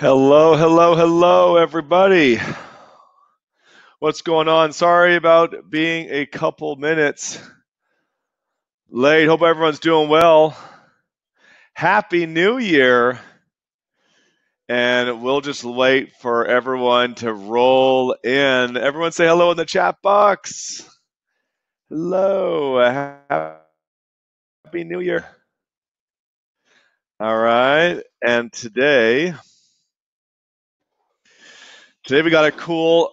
Hello, hello, hello, everybody. What's going on? Sorry about being a couple minutes late. Hope everyone's doing well. Happy New Year. And we'll just wait for everyone to roll in. Everyone say hello in the chat box. Hello. Happy New Year. All right. And today, today we got a cool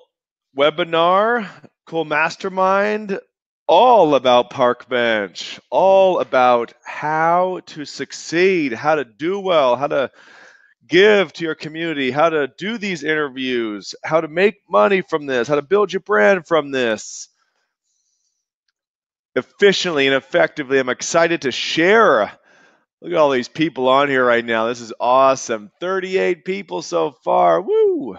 webinar, cool mastermind, all about Parkbench, all about how to succeed, how to do well, how to give to your community, how to do these interviews, how to make money from this, how to build your brand from this efficiently and effectively. I'm excited to share. Look at all these people on here right now. This is awesome. 38 people so far. Woo!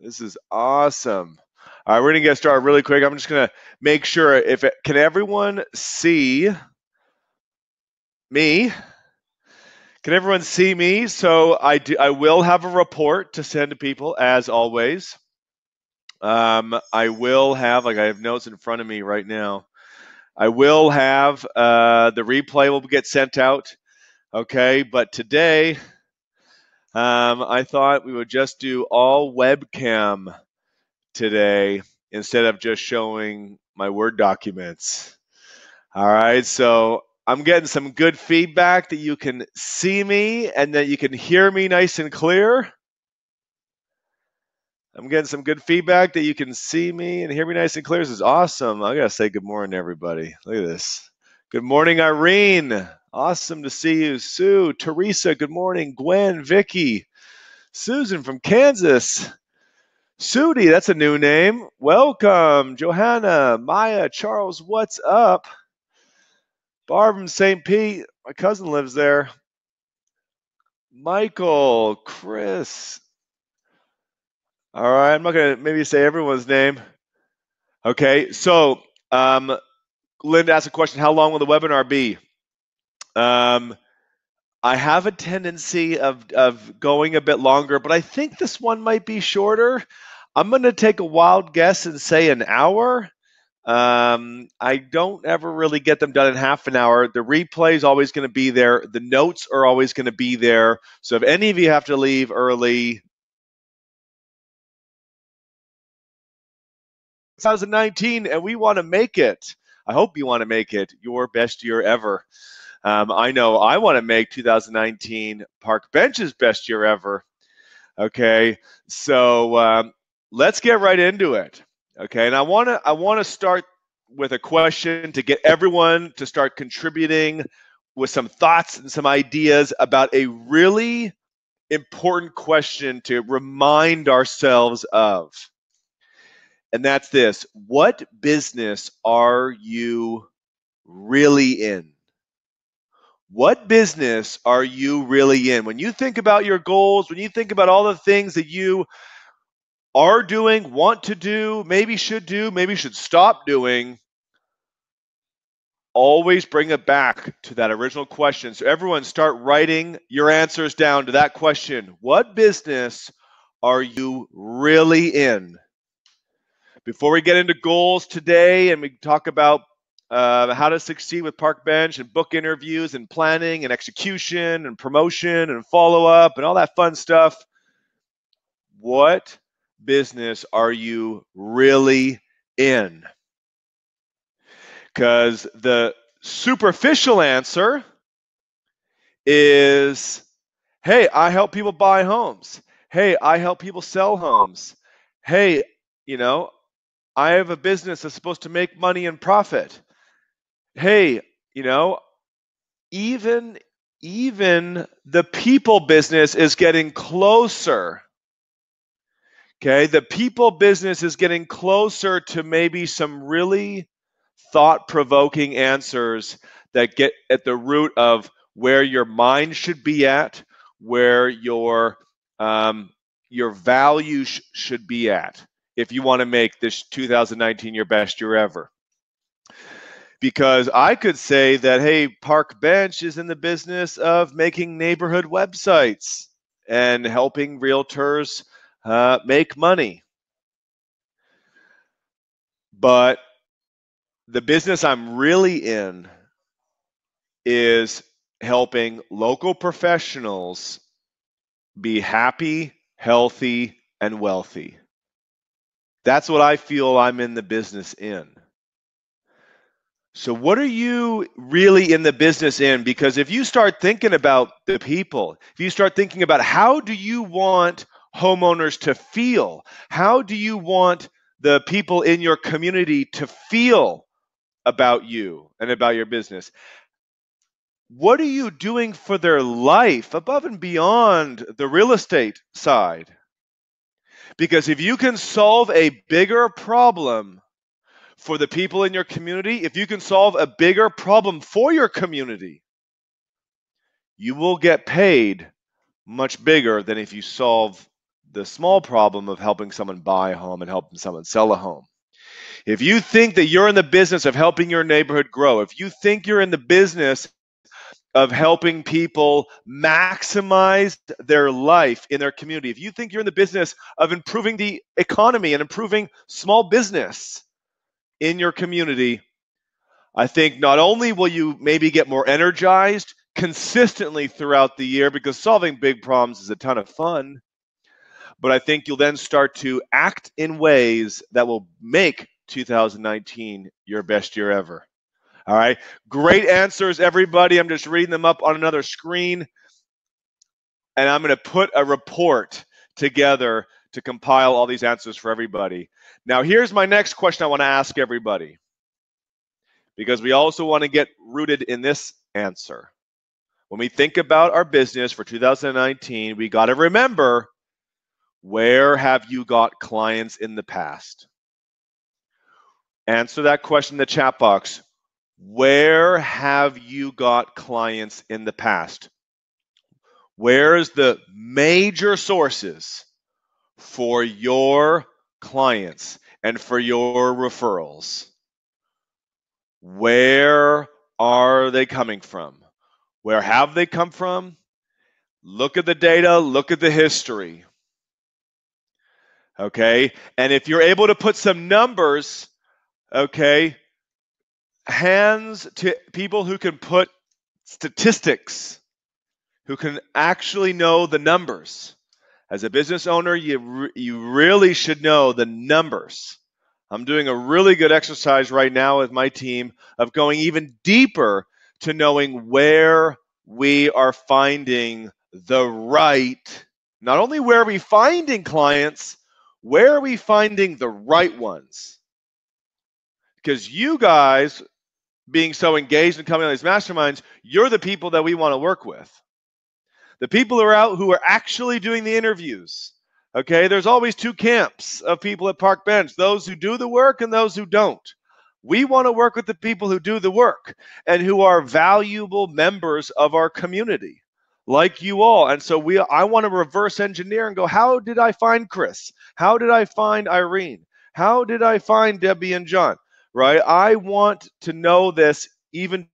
This is awesome. All right, we're gonna get started really quick. I'm just gonna make sure if it, can everyone see me? Can everyone see me? So I do. I will have a report to send to people as always. Um, I will have like I have notes in front of me right now. I will have uh, the replay will get sent out. Okay, but today um, I thought we would just do all webcam today instead of just showing my Word documents. All right, so I'm getting some good feedback that you can see me and that you can hear me nice and clear. I'm getting some good feedback that you can see me and hear me nice and clear. This is awesome. I gotta say good morning, everybody. Look at this. Good morning, Irene. Awesome to see you. Sue, Teresa, good morning. Gwen, Vicky, Susan from Kansas. Sudi, that's a new name. Welcome. Johanna, Maya, Charles, what's up? Barb from St. Pete, my cousin lives there. Michael, Chris, all right, I'm not going to maybe say everyone's name. Okay, so um, Linda asked a question How long will the webinar be? Um, I have a tendency of, of going a bit longer, but I think this one might be shorter. I'm going to take a wild guess and say an hour. Um, I don't ever really get them done in half an hour. The replay is always going to be there. The notes are always going to be there. So if any of you have to leave early, 2019 and we want to make it. I hope you want to make it your best year ever. Um, I know I want to make 2019 Parkbench's best year ever. Okay, so um, let's get right into it. Okay, and I want to I want to start with a question to get everyone to start contributing with some thoughts and some ideas about a really important question to remind ourselves of and that's this what business are you really in? What business are you really in? When you think about your goals, when you think about all the things that you are doing, want to do, maybe should do, maybe should stop doing, always bring it back to that original question. So, everyone, start writing your answers down to that question What business are you really in? Before we get into goals today and we talk about uh, how to succeed with Parkbench and book interviews and planning and execution and promotion and follow up and all that fun stuff, what business are you really in? Because the superficial answer is hey, I help people buy homes. Hey, I help people sell homes. Hey, you know, I have a business that's supposed to make money and profit. Hey, you know, even even the people business is getting closer. Okay, the people business is getting closer to maybe some really thought provoking answers that get at the root of where your mind should be at, where your um, your values should be at if you want to make this 2019 your best year ever. Because I could say that, hey, Parkbench is in the business of making neighborhood websites. and helping realtors uh, make money. But the business I'm really in is helping local professionals be happy, healthy, and wealthy. That's what I feel I'm in the business in. So, what are you really in the business in? Because if you start thinking about the people, if you start thinking about how do you want homeowners to feel, how do you want the people in your community to feel about you and about your business? What are you doing for their life above and beyond the real estate side? Because if you can solve a bigger problem for the people in your community, if you can solve a bigger problem for your community, you will get paid much bigger than if you solve the small problem of helping someone buy a home and helping someone sell a home. If you think that you're in the business of helping your neighborhood grow, if you think you're in the business of helping people maximize their life in their community, if you think you're in the business of improving the economy and improving small business in your community, I think not only will you maybe get more energized consistently throughout the year because solving big problems is a ton of fun, but I think you'll then start to act in ways that will make 2019 your best year ever. All right. Great answers, everybody. I'm just reading them up on another screen. And I'm going to put a report together to compile all these answers for everybody. Now, here's my next question I want to ask everybody because we also want to get rooted in this answer. When we think about our business for 2019, we got to remember where have you got clients in the past? Answer that question in the chat box. Where have you got clients in the past? Where's the major sources for your clients and for your referrals? Where are they coming from? Where have they come from? Look at the data, look at the history. Okay? And if you're able to put some numbers, okay, hands to people who can put statistics, who can actually know the numbers. As a business owner, you, re- you really should know the numbers. I'm doing a really good exercise right now with my team of going even deeper to knowing where we are finding the right, not only where are we finding clients, where are we finding the right ones? Because you guys being so engaged and coming on these masterminds, you're the people that we want to work with. The people who are out who are actually doing the interviews. Okay, there's always two camps of people at Parkbench those who do the work and those who don't. We want to work with the people who do the work and who are valuable members of our community, like you all. And so we I want to reverse engineer and go, how did I find Chris? How did I find Irene? How did I find Debbie and John? Right? I want to know this even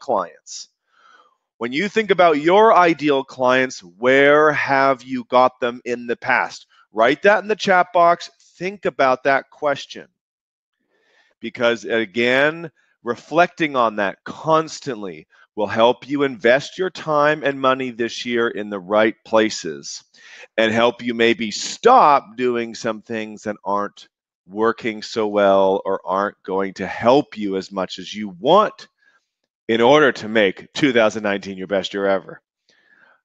clients. When you think about your ideal clients, where have you got them in the past? Write that in the chat box. Think about that question. Because again, reflecting on that constantly will help you invest your time and money this year in the right places and help you maybe stop doing some things that aren't working so well or aren't going to help you as much as you want in order to make 2019 your best year ever.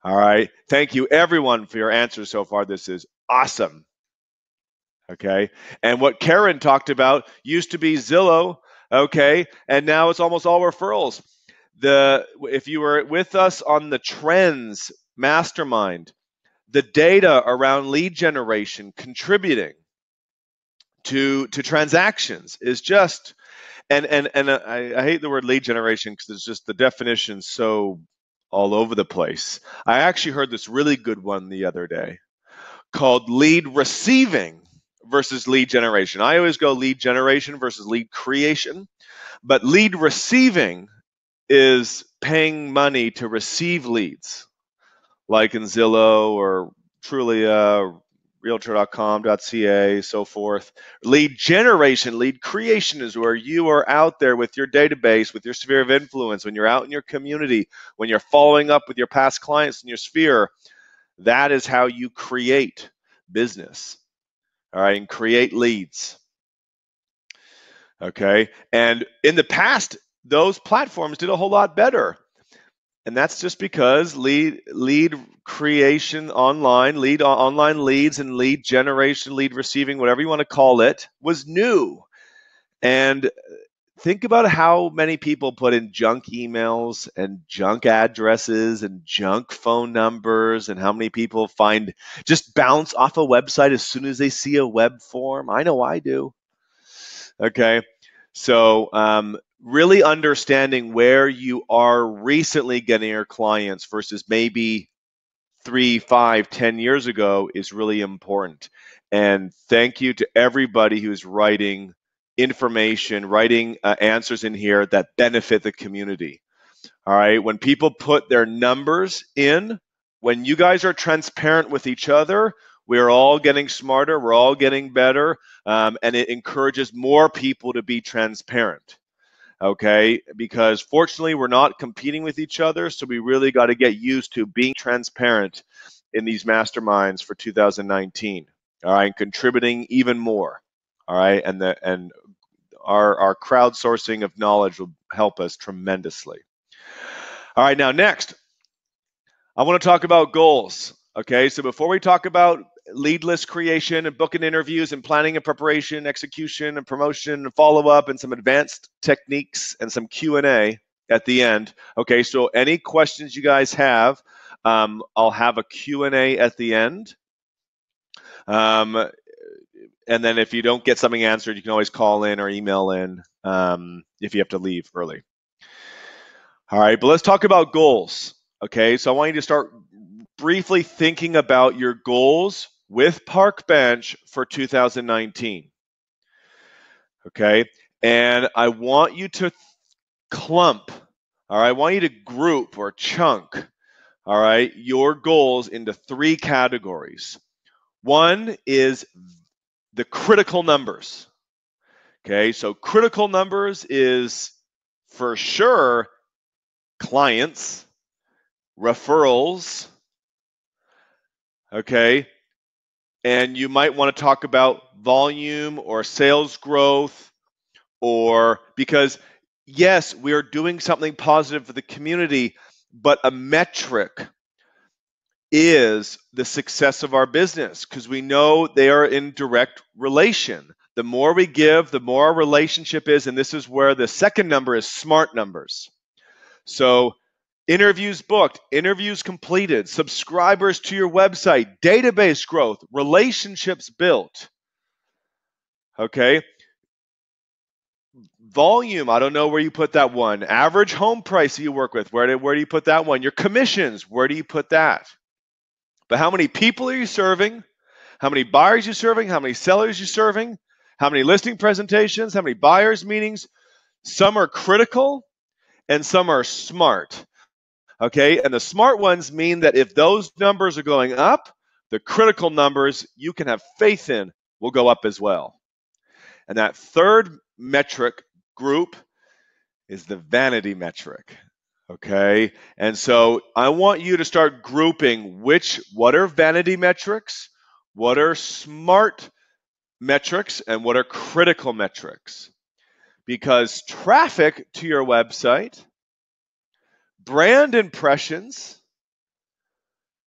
All right. Thank you, everyone, for your answers so far. This is awesome. Okay. And what Karen talked about used to be Zillow. Okay. And now it's almost all referrals the if you were with us on the trends mastermind the data around lead generation contributing to to transactions is just and and and uh, I, I hate the word lead generation because it's just the definition so all over the place. I actually heard this really good one the other day called lead receiving versus lead generation. I always go lead generation versus lead creation, but lead receiving is paying money to receive leads, like in Zillow or Trulia, Realtor.com.ca, so forth. Lead generation, lead creation is where you are out there with your database, with your sphere of influence, when you're out in your community, when you're following up with your past clients in your sphere. That is how you create business. All right, and create leads. Okay, and in the past, those platforms did a whole lot better. And that's just because lead lead creation online, lead uh, online leads and lead generation, lead receiving, whatever you want to call it, was new. And think about how many people put in junk emails and junk addresses and junk phone numbers and how many people find just bounce off a website as soon as they see a web form. I know I do. Okay. So um, really understanding where you are recently getting your clients versus maybe three, five, ten years ago is really important. And thank you to everybody who's writing information, writing uh, answers in here that benefit the community. All right. When people put their numbers in, when you guys are transparent with each other, we're all getting smarter, we're all getting better, um, and it encourages more people to be transparent okay? Because fortunately, we're not competing with each other, so we really got to get used to being transparent in these masterminds for 2019. All right, and contributing even more. All right, and the and our our crowdsourcing of knowledge will help us tremendously. All right, now next, I want to talk about goals. Okay, so before we talk about lead list creation and booking interviews and planning and preparation, execution and promotion and follow up and some advanced techniques and some Q&A at the end. Okay, so any questions you guys have, um, I'll have a Q&A at the end. Um, and then if you don't get something answered, you can always call in or email in um, if you have to leave early. All right, but let's talk about goals. Okay, so I want you to start briefly thinking about your goals with Parkbench for 2019. Okay. And I want you to clump, all right, I want you to group or chunk, all right, your goals into three categories. One is the critical numbers. Okay. So critical numbers is for sure clients, referrals, okay, and you might want to talk about volume or sales growth or because yes we are doing something positive for the community but a metric is the success of our business because we know they are in direct relation. The more we give the more our relationship is and this is where the second number is smart numbers. So interviews booked, interviews completed, subscribers to your website, database growth, relationships built. Okay. Volume, I don't know where you put that one. Average home price you work with, where do, where do you put that one? Your commissions, where do you put that? But how many people are you serving? How many buyers you serving? How many sellers you serving? How many listing presentations? How many buyers meetings? Some are critical and some are smart. Okay, and the smart ones mean that if those numbers are going up, the critical numbers you can have faith in will go up as well. And that third metric group is the vanity metric. Okay, and so I want you to start grouping which, what are vanity metrics, what are smart metrics, and what are critical metrics. Because traffic to your website brand impressions,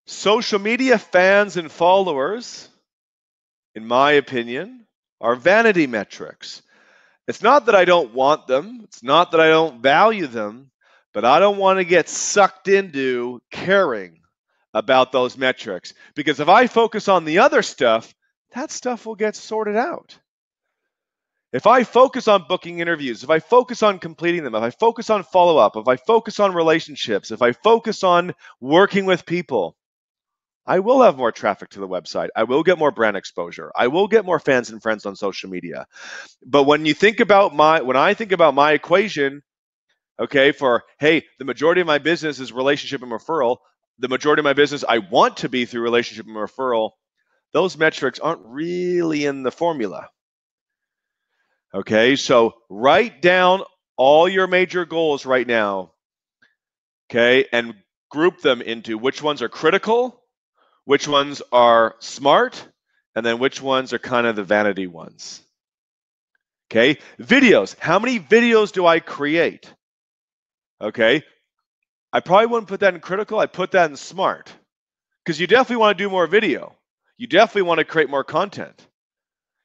social media fans and followers, in my opinion, are vanity metrics. It's not that I don't want them, it's not that I don't value them, but I don't want to get sucked into caring about those metrics. Because if I focus on the other stuff, that stuff will get sorted out. If I focus on booking interviews, if I focus on completing them, if I focus on follow up, if I focus on relationships, if I focus on working with people, I will have more traffic to the website. I will get more brand exposure. I will get more fans and friends on social media. But when you think about my when I think about my equation, okay, for, hey, the majority of my business is relationship and referral, the majority of my business I want to be through relationship and referral, those metrics aren't really in the formula. Okay, so write down all your major goals right now, okay, and group them into which ones are critical, which ones are smart, and then which ones are kind of the vanity ones. Okay, videos. How many videos do I create? Okay, I probably wouldn't put that in critical. I put that in smart because you definitely want to do more video. You definitely want to create more content.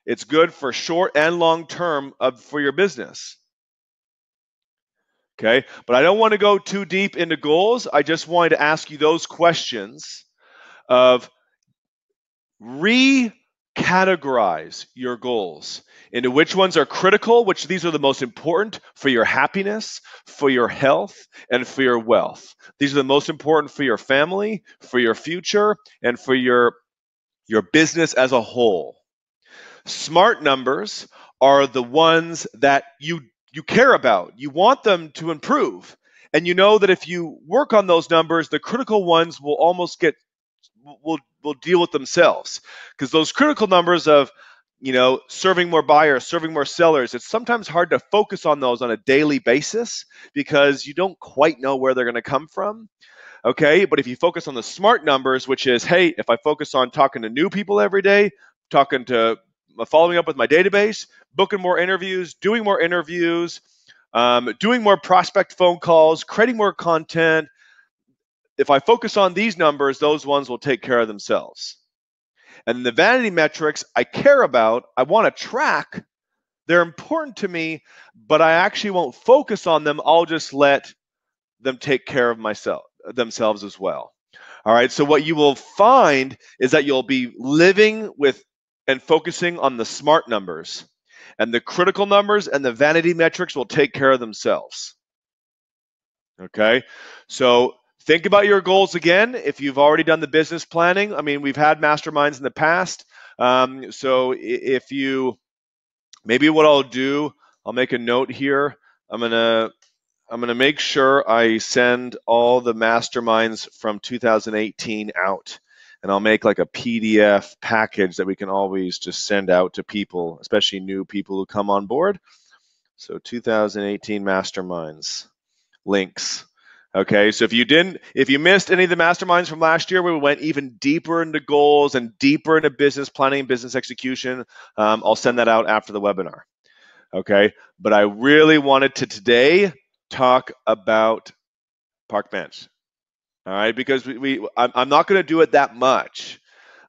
It's good for short and long term of, for your business. Okay, but I don't want to go too deep into goals. I just wanted to ask you those questions of recategorize your goals into which ones are critical, which these are the most important for your happiness, for your health, and for your wealth. These are the most important for your family, for your future, and for your your business as a whole. Smart numbers are the ones that you you care about. You want them to improve. And you know that if you work on those numbers, the critical ones will almost get will will deal with themselves. Because those critical numbers of you know serving more buyers serving more sellers it's sometimes hard to focus on those on a daily basis because you don't quite know where they're going to come from okay but if you focus on the smart numbers which is hey if i focus on talking to new people every day talking to following up with my database, booking more interviews, doing more interviews, um, doing more prospect phone calls, creating more content. If I focus on these numbers, those ones will take care of themselves. And the vanity metrics I care about, I want to track. They're important to me, but I actually won't focus on them. I'll just let them take care of myself themselves as well. All right. So what you will find is that you'll be living with and focusing on the smart numbers. And the critical numbers and the vanity metrics will take care of themselves. Okay? So think about your goals again. If you've already done the business planning, I mean, we've had masterminds in the past. Um, so if you, maybe what I'll do, I'll make a note here. I'm going to I'm going to make sure I send all the masterminds from 2018 out and I'll make like a PDF package that we can always just send out to people, especially new people who come on board. So 2018 masterminds links. Okay, so if you didn't, if you missed any of the masterminds from last year, we went even deeper into goals and deeper into business planning, business execution, um, I'll send that out after the webinar. Okay, but I really wanted to today talk about Parkbench all right, because we, we I'm, I'm not going to do it that much.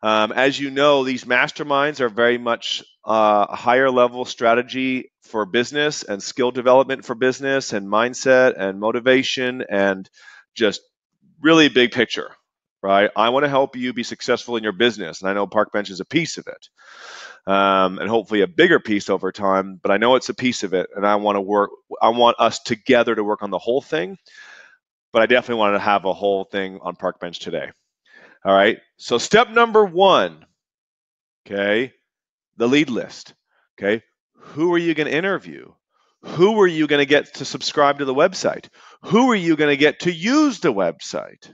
Um, as you know, these masterminds are very much uh, a higher level strategy for business and skill development for business and mindset and motivation and just really big picture, right? I want to help you be successful in your business, and I know Parkbench is a piece of it, um, and hopefully a bigger piece over time. But I know it's a piece of it, and I want to work. I want us together to work on the whole thing but I definitely wanted to have a whole thing on Parkbench today. All right. So step number one, okay, the lead list. Okay. Who are you going to interview? Who are you going to get to subscribe to the website? Who are you going to get to use the website?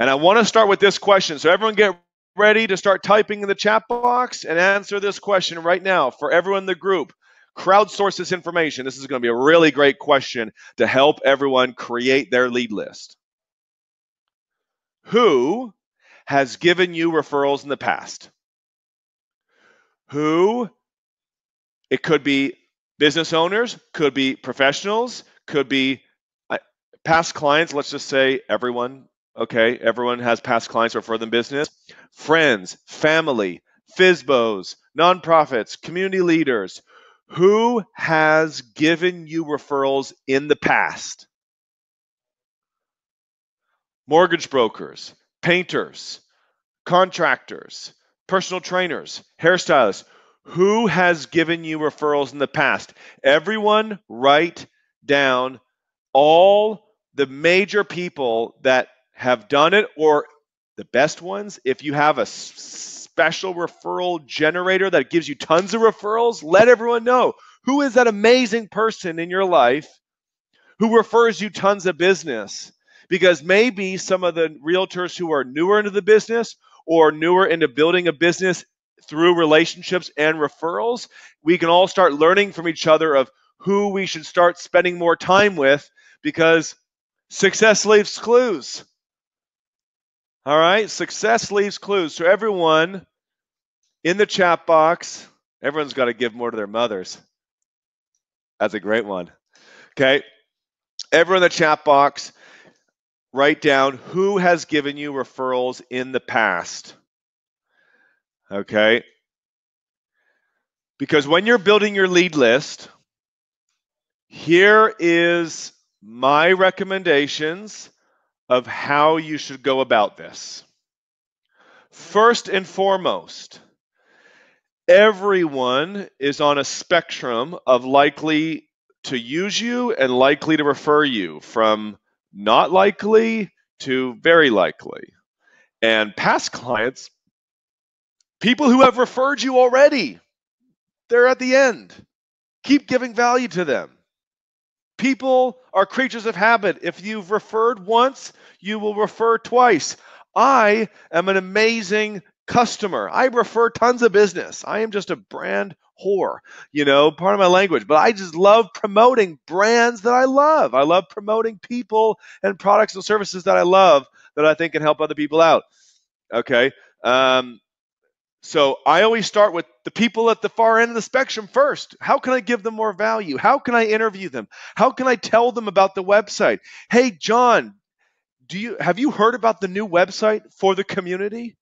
And I want to start with this question. So everyone get ready to start typing in the chat box and answer this question right now for everyone in the group crowdsource this information? This is going to be a really great question to help everyone create their lead list. Who has given you referrals in the past? Who, it could be business owners, could be professionals, could be uh, past clients. Let's just say everyone, okay? Everyone has past clients refer them business. Friends, family, FISBOs, nonprofits, community leaders, who has given you referrals in the past? Mortgage brokers, painters, contractors, personal trainers, hairstylists. Who has given you referrals in the past? Everyone write down all the major people that have done it or the best ones. If you have a special referral generator that gives you tons of referrals, let everyone know who is that amazing person in your life who refers you tons of business. Because maybe some of the realtors who are newer into the business or newer into building a business through relationships and referrals, we can all start learning from each other of who we should start spending more time with because success leaves clues. All right, success leaves clues. So, everyone in the chat box, everyone's got to give more to their mothers. That's a great one. Okay, everyone in the chat box, write down who has given you referrals in the past. Okay, because when you're building your lead list, here is my recommendations of how you should go about this. First and foremost, everyone is on a spectrum of likely to use you and likely to refer you from not likely to very likely. And past clients, people who have referred you already, they're at the end. Keep giving value to them. People are creatures of habit. If you've referred once, you will refer twice. I am an amazing customer. I refer tons of business. I am just a brand whore, you know, part of my language. But I just love promoting brands that I love. I love promoting people and products and services that I love that I think can help other people out. Okay. Um, so I always start with the people at the far end of the spectrum first. How can I give them more value? How can I interview them? How can I tell them about the website? Hey, John, do you have you heard about the new website for the community?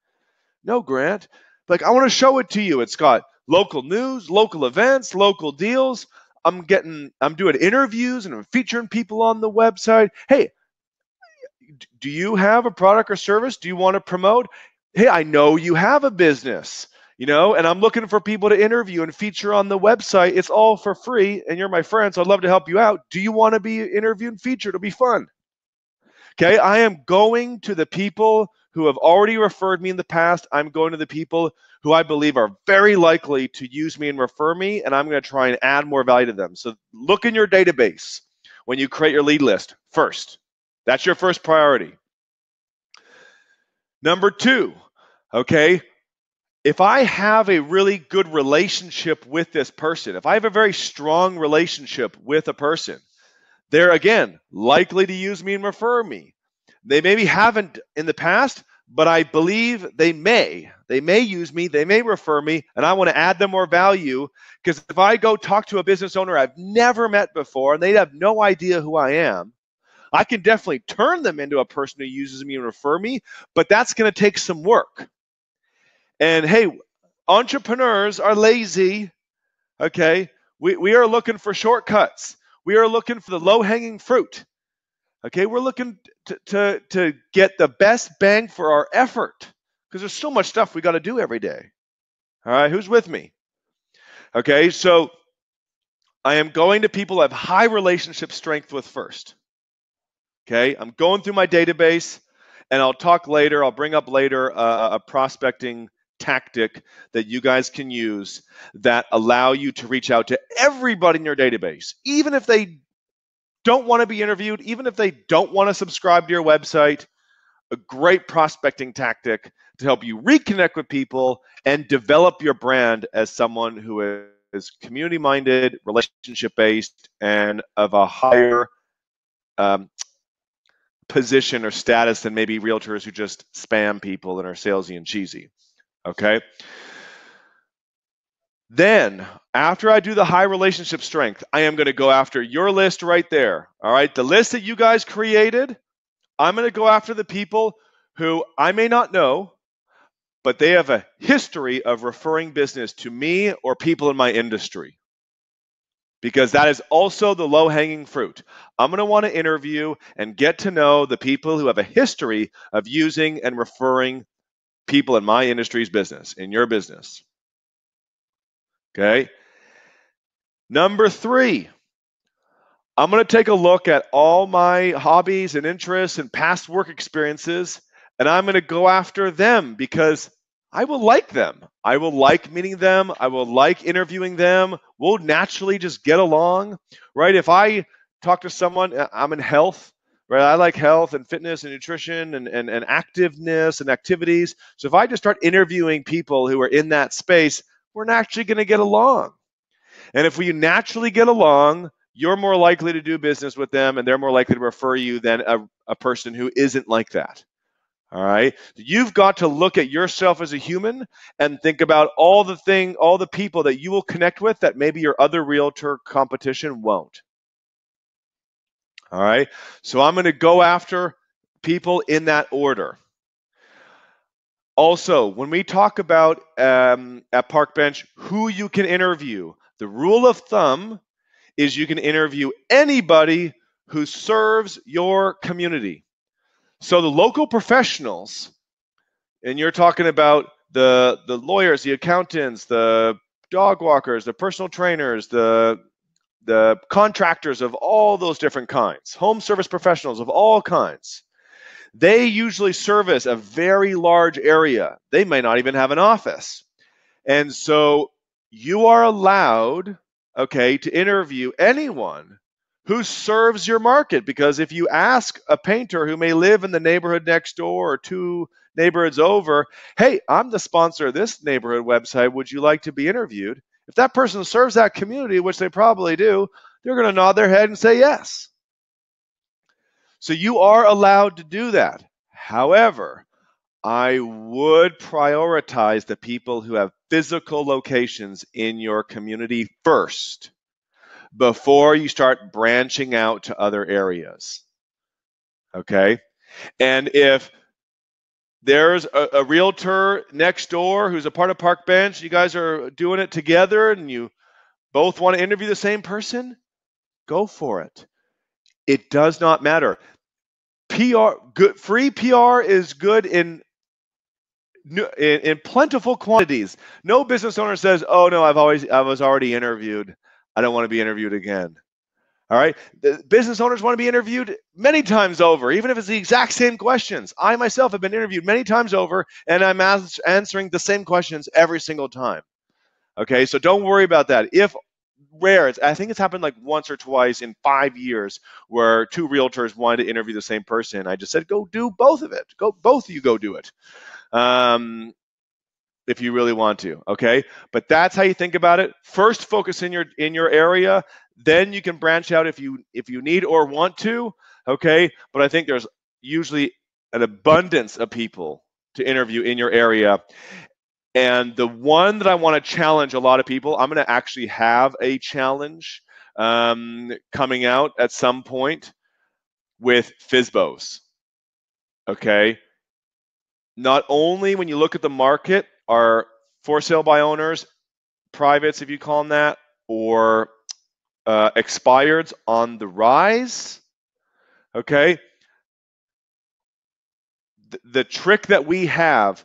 No, Grant. Like I want to show it to you. It's got local news, local events, local deals. I'm getting I'm doing interviews and I'm featuring people on the website. Hey, do you have a product or service? Do you want to promote? Hey, I know you have a business, you know, and I'm looking for people to interview and feature on the website. It's all for free, and you're my friend, so I'd love to help you out. Do you want to be interviewed and featured? It'll be fun. Okay, I am going to the people who have already referred me in the past. I'm going to the people who I believe are very likely to use me and refer me, and I'm going to try and add more value to them. So look in your database when you create your lead list first. That's your first priority. Number two, okay, if I have a really good relationship with this person, if I have a very strong relationship with a person, they're again likely to use me and refer me. They maybe haven't in the past, but I believe they may. They may use me, they may refer me, and I want to add them more value because if I go talk to a business owner I've never met before and they have no idea who I am, I can definitely turn them into a person who uses me and refer me, but that's going to take some work. And hey, entrepreneurs are lazy. Okay. We, we are looking for shortcuts. We are looking for the low hanging fruit. Okay. We're looking to, to, to get the best bang for our effort because there's so much stuff we got to do every day. All right. Who's with me? Okay. So I am going to people I have high relationship strength with first. Okay, I'm going through my database, and I'll talk later. I'll bring up later uh, a prospecting tactic that you guys can use that allow you to reach out to everybody in your database, even if they don't want to be interviewed, even if they don't want to subscribe to your website. A great prospecting tactic to help you reconnect with people and develop your brand as someone who is community minded, relationship based, and of a higher um, position or status than maybe realtors who just spam people and are salesy and cheesy. Okay. Then, after I do the high relationship strength, I am going to go after your list right there. All right. The list that you guys created, I'm going to go after the people who I may not know, but they have a history of referring business to me or people in my industry because that is also the low hanging fruit. I'm going to want to interview and get to know the people who have a history of using and referring people in my industry's business, in your business. Okay. Number three, I'm going to take a look at all my hobbies and interests and past work experiences, and I'm going to go after them because I will like them. I will like meeting them. I will like interviewing them. We'll naturally just get along, right? If I talk to someone, uh, I'm in health, right? I like health and fitness and nutrition and, and, and activeness and activities. So if I just start interviewing people who are in that space, we're naturally going to get along. And if we naturally get along, you're more likely to do business with them and they're more likely to refer you than a, a person who isn't like that. All right. You've got to look at yourself as a human and think about all the thing, all the people that you will connect with that maybe your other realtor competition won't. All right. So I'm going to go after people in that order. Also, when we talk about um, at Parkbench who you can interview, the rule of thumb is you can interview anybody who serves your community. So the local professionals, and you're talking about the the lawyers, the accountants, the dog walkers, the personal trainers, the the contractors of all those different kinds, home service professionals of all kinds. They usually service a very large area. They may not even have an office. And so you are allowed, okay, to interview anyone who serves your market. Because if you ask a painter who may live in the neighborhood next door or two neighborhoods over, hey, I'm the sponsor of this neighborhood website. Would you like to be interviewed? If that person serves that community, which they probably do, they're going to nod their head and say yes. So you are allowed to do that. However, I would prioritize the people who have physical locations in your community first before you start branching out to other areas. Okay? And if there's a, a, realtor next door who's a part of Parkbench, you guys are doing it together and you both want to interview the same person, go for it. It does not matter. PR good free PR is good in in, in plentiful quantities. No business owner says, "Oh no, I've always I was already interviewed. I don't want to be interviewed again." All right. The business owners want to be interviewed many times over, even if it's the exact same questions. I myself have been interviewed many times over, and I'm answering the same questions every single time. Okay. So don't worry about that. If rare, it's, I think it's happened like once or twice in five years where two realtors wanted to interview the same person. I just said, go do both of it. Go, both of you go do it. Um, if you really want to okay? But that's how you think about it. First focus in your in your area. Then you can branch out if you if you need or want to okay? But i think there's usually an abundance of people to interview in your area. And the one that i want to challenge a lot of people i'm going to actually have a challenge um, coming out at some point with FSBOs okay? Not only when you look at the market are for sale by owners privates if you call them that or uh, expireds on the rise. Okay. The, the trick that we have,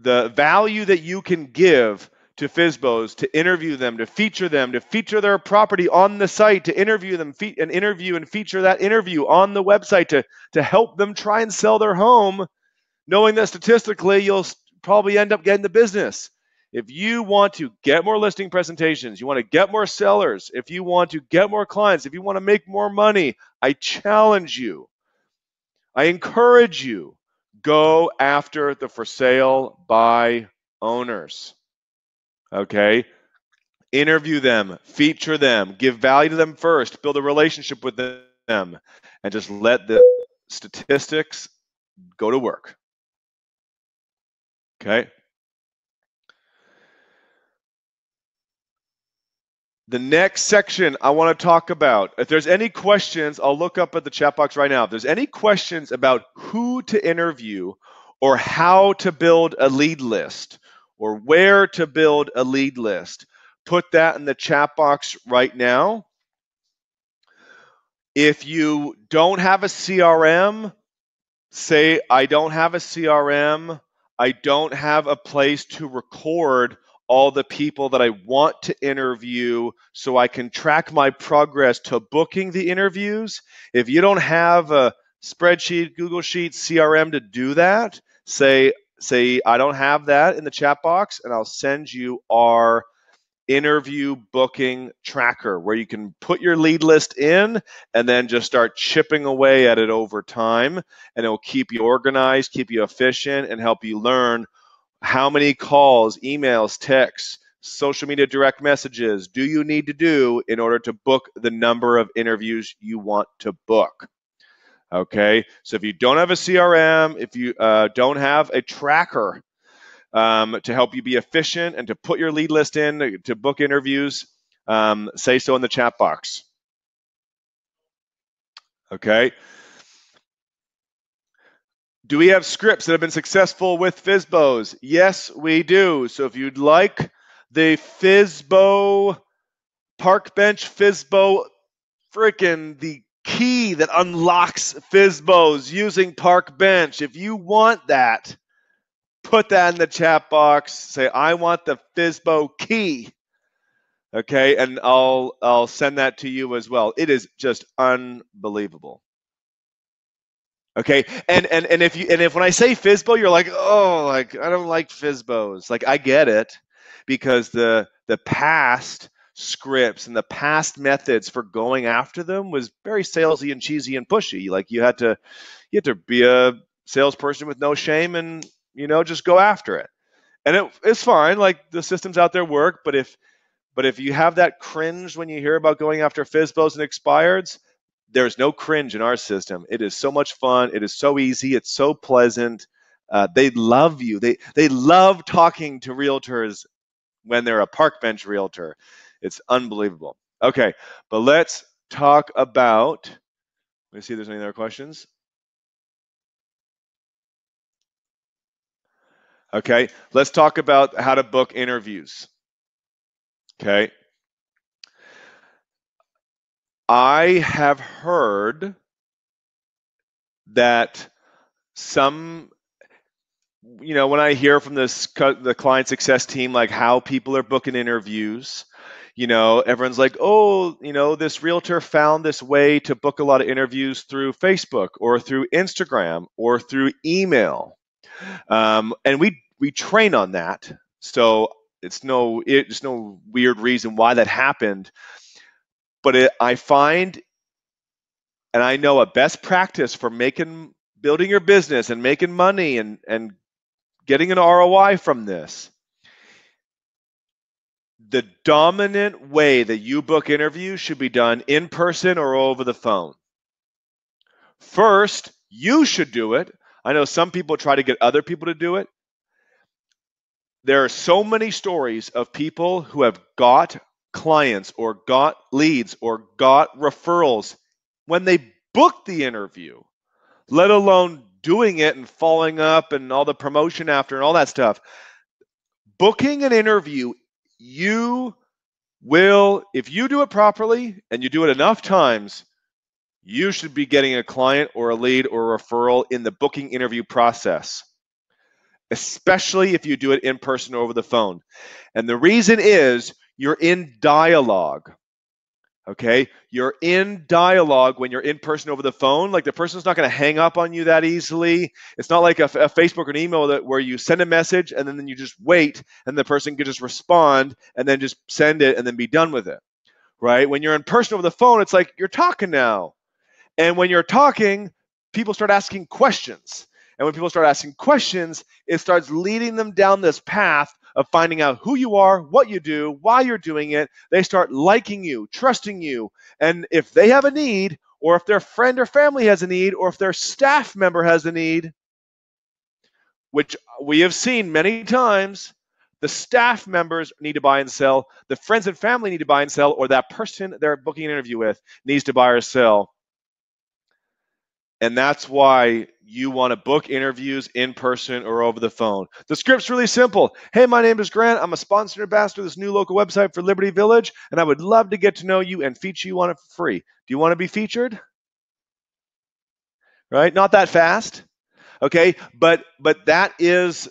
the value that you can give to FSBOs, to interview them, to feature them, to feature their property on the site, to interview them, fe- and interview and feature that interview on the website, to, to help them try and sell their home, knowing that statistically you'll probably end up getting the business. If you want to get more listing presentations, you want to get more sellers, if you want to get more clients, if you want to make more money, I challenge you. I encourage you go after the for sale by owners. Okay? Interview them, feature them, give value to them first, build a relationship with them, and just let the statistics go to work. Okay? The next section I want to talk about, if there's any questions, I'll look up at the chat box right now. If there's any questions about who to interview or how to build a lead list or where to build a lead list, put that in the chat box right now. If you don't have a CRM, say, I don't have a CRM, I don't have a place to record all the people that I want to interview so I can track my progress to booking the interviews. If you don't have a spreadsheet, Google Sheets, CRM to do that, say say I don't have that in the chat box and I'll send you our interview booking tracker where you can put your lead list in and then just start chipping away at it over time. And it will keep you organized, keep you efficient, and help you learn how many calls, emails, texts, social media direct messages do you need to do in order to book the number of interviews you want to book. Okay, so if you don't have a CRM, if you uh, don't have a tracker um, to help you be efficient and to put your lead list in to book interviews, um, say so in the chat box. Okay. Do we have scripts that have been successful with FSBOs? Yes, we do. So if you'd like the FSBO park bench, FSBO freaking the key that unlocks FSBOs using Parkbench, if you want that, put that in the chat box. Say, I want the FSBO key. Okay, and I'll I'll send that to you as well. It is just unbelievable. Okay, and and and if you and if when I say FSBO, you're like, oh, like I don't like FSBOs. Like I get it, because the the past scripts and the past methods for going after them was very salesy and cheesy and pushy. Like you had to you had to be a salesperson with no shame and you know just go after it. And it, it's fine like the systems out there work but if but if you have that cringe when you hear about going after FSBOs and expireds there's no cringe in our system. It is so much fun. It is so easy. It's so pleasant. Uh, they love you. They they love talking to realtors when they're a Parkbench realtor. It's unbelievable. Okay but let's talk about let me see if there's any other questions Okay, let's talk about how to book interviews. Okay. I have heard that some you know when i hear from this the client success team like how people are booking interviews you know everyone's like oh you know this realtor found this way to book a lot of interviews through facebook or through instagram or through email um, and we we train on that. So it's no it's no weird reason why that happened. But it, I find, and I know a best practice for making building your business and making money and and getting an ROI from this. The dominant way that you book interviews should be done in person or over the phone. First, you should do it. I know some people try to get other people to do it. There are so many stories of people who have got clients or got leads or got referrals when they booked the interview, let alone doing it and following up and all the promotion after and all that stuff. Booking an interview, you will, if you do it properly and you do it enough times, you should be getting a client or a lead or a referral in the booking interview process especially if you do it in person or over the phone. And the reason is you're in dialogue. Okay, you're in dialogue when you're in person over the phone. Like the person's not going to hang up on you that easily. It's not like a, a Facebook or an email that where you send a message and then, then you just wait and the person can just respond and then just send it and then be done with it. Right? When you're in person over the phone, it's like you're talking now. And when you're talking, people start asking questions. And when people start asking questions, it starts leading them down this path of finding out who you are, what you do, why you're doing it. They start liking you, trusting you. And if they have a need, or if their friend or family has a need, or if their staff member has a need, which we have seen many times, the staff members need to buy and sell, the friends and family need to buy and sell, or that person they're booking an interview with needs to buy or sell. And that's why you want to book interviews in person or over the phone. The script's really simple. Hey, my name is Grant. I'm a sponsor ambassador of this new local website for Liberty Village, and I would love to get to know you and feature you on it for free. Do you want to be featured? Right? Not that fast. Okay, but but that is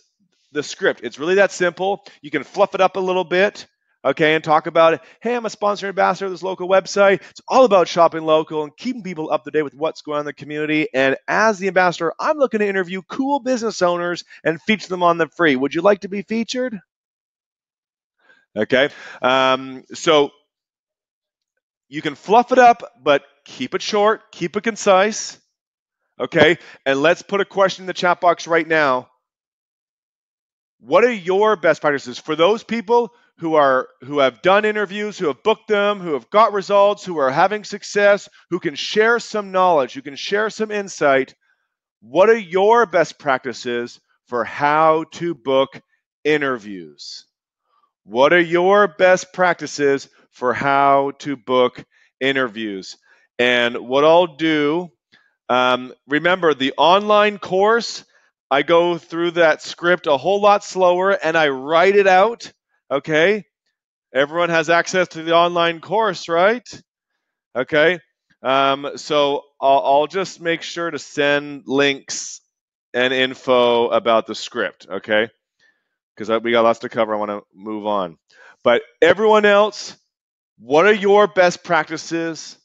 the script. It's really that simple. You can fluff it up a little bit okay, and talk about it. Hey, I'm a sponsor ambassador of this local website. It's all about shopping local and keeping people up to date with what's going on in the community. And as the ambassador, I'm looking to interview cool business owners and feature them on the free. Would you like to be featured? Okay. Um, so you can fluff it up, but keep it short, keep it concise. Okay. And let's put a question in the chat box right now. What are your best practices for those people who are who have done interviews, who have booked them, who have got results, who are having success, who can share some knowledge, who can share some insight? What are your best practices for how to book interviews? What are your best practices for how to book interviews? And what I'll do, um, remember the online course, I go through that script a whole lot slower and I write it out. Okay. Everyone has access to the online course, right? Okay. Um, so I'll, I'll just make sure to send links and info about the script. Okay because we got lots to cover. I want to move on. But everyone else, what are your best practices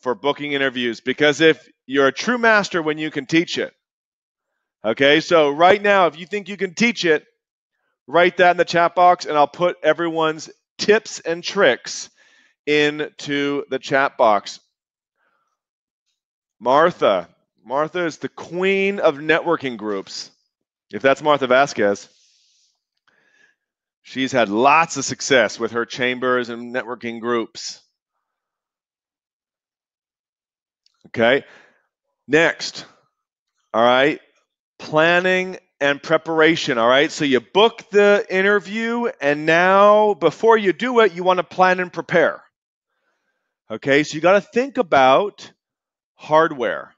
for booking interviews? Because if you're a true master when you can teach it, okay? So right now, if you think you can teach it, write that in the chat box, and I'll put everyone's tips and tricks into the chat box. Martha. Martha is the queen of networking groups. If that's Martha Vasquez. She's had lots of success with her chambers and networking groups. Okay. Next. All right. Planning and preparation. All right. So you book the interview, and now before you do it, you want to plan and prepare. Okay. So you got to think about hardware.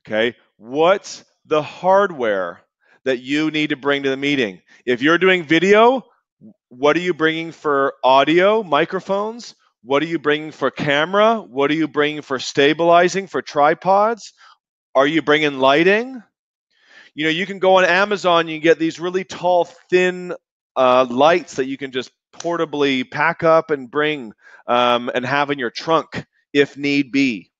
Okay. What's the hardware that you need to bring to the meeting. If you're doing video, what are you bringing for audio, microphones? What are you bringing for camera? What are you bringing for stabilizing for tripods? Are you bringing lighting? You know, you can go on Amazon, you can get these really tall, thin uh, lights that you can just portably pack up and bring um, and have in your trunk if need be.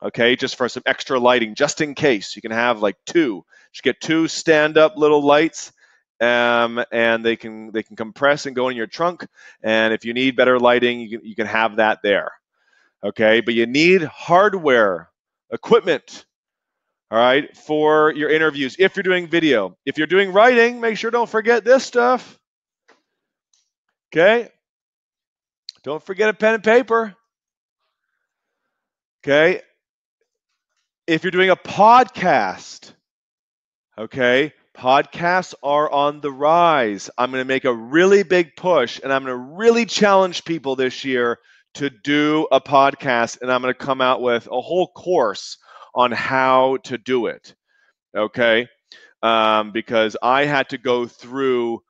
Okay, just for some extra lighting, just in case. You can have like two just get two stand-up little lights, um, and they can they can compress and go in your trunk. And if you need better lighting, you can, you can have that there. Okay, but you need hardware, equipment, all right, for your interviews. If you're doing video, if you're doing writing, make sure don't forget this stuff. Okay, don't forget a pen and paper. Okay, if you're doing a podcast, Okay, podcasts are on the rise. I'm going to make a really big push and I'm going to really challenge people this year to do a podcast. And I'm going to come out with a whole course on how to do it. Okay, um, because I had to go through.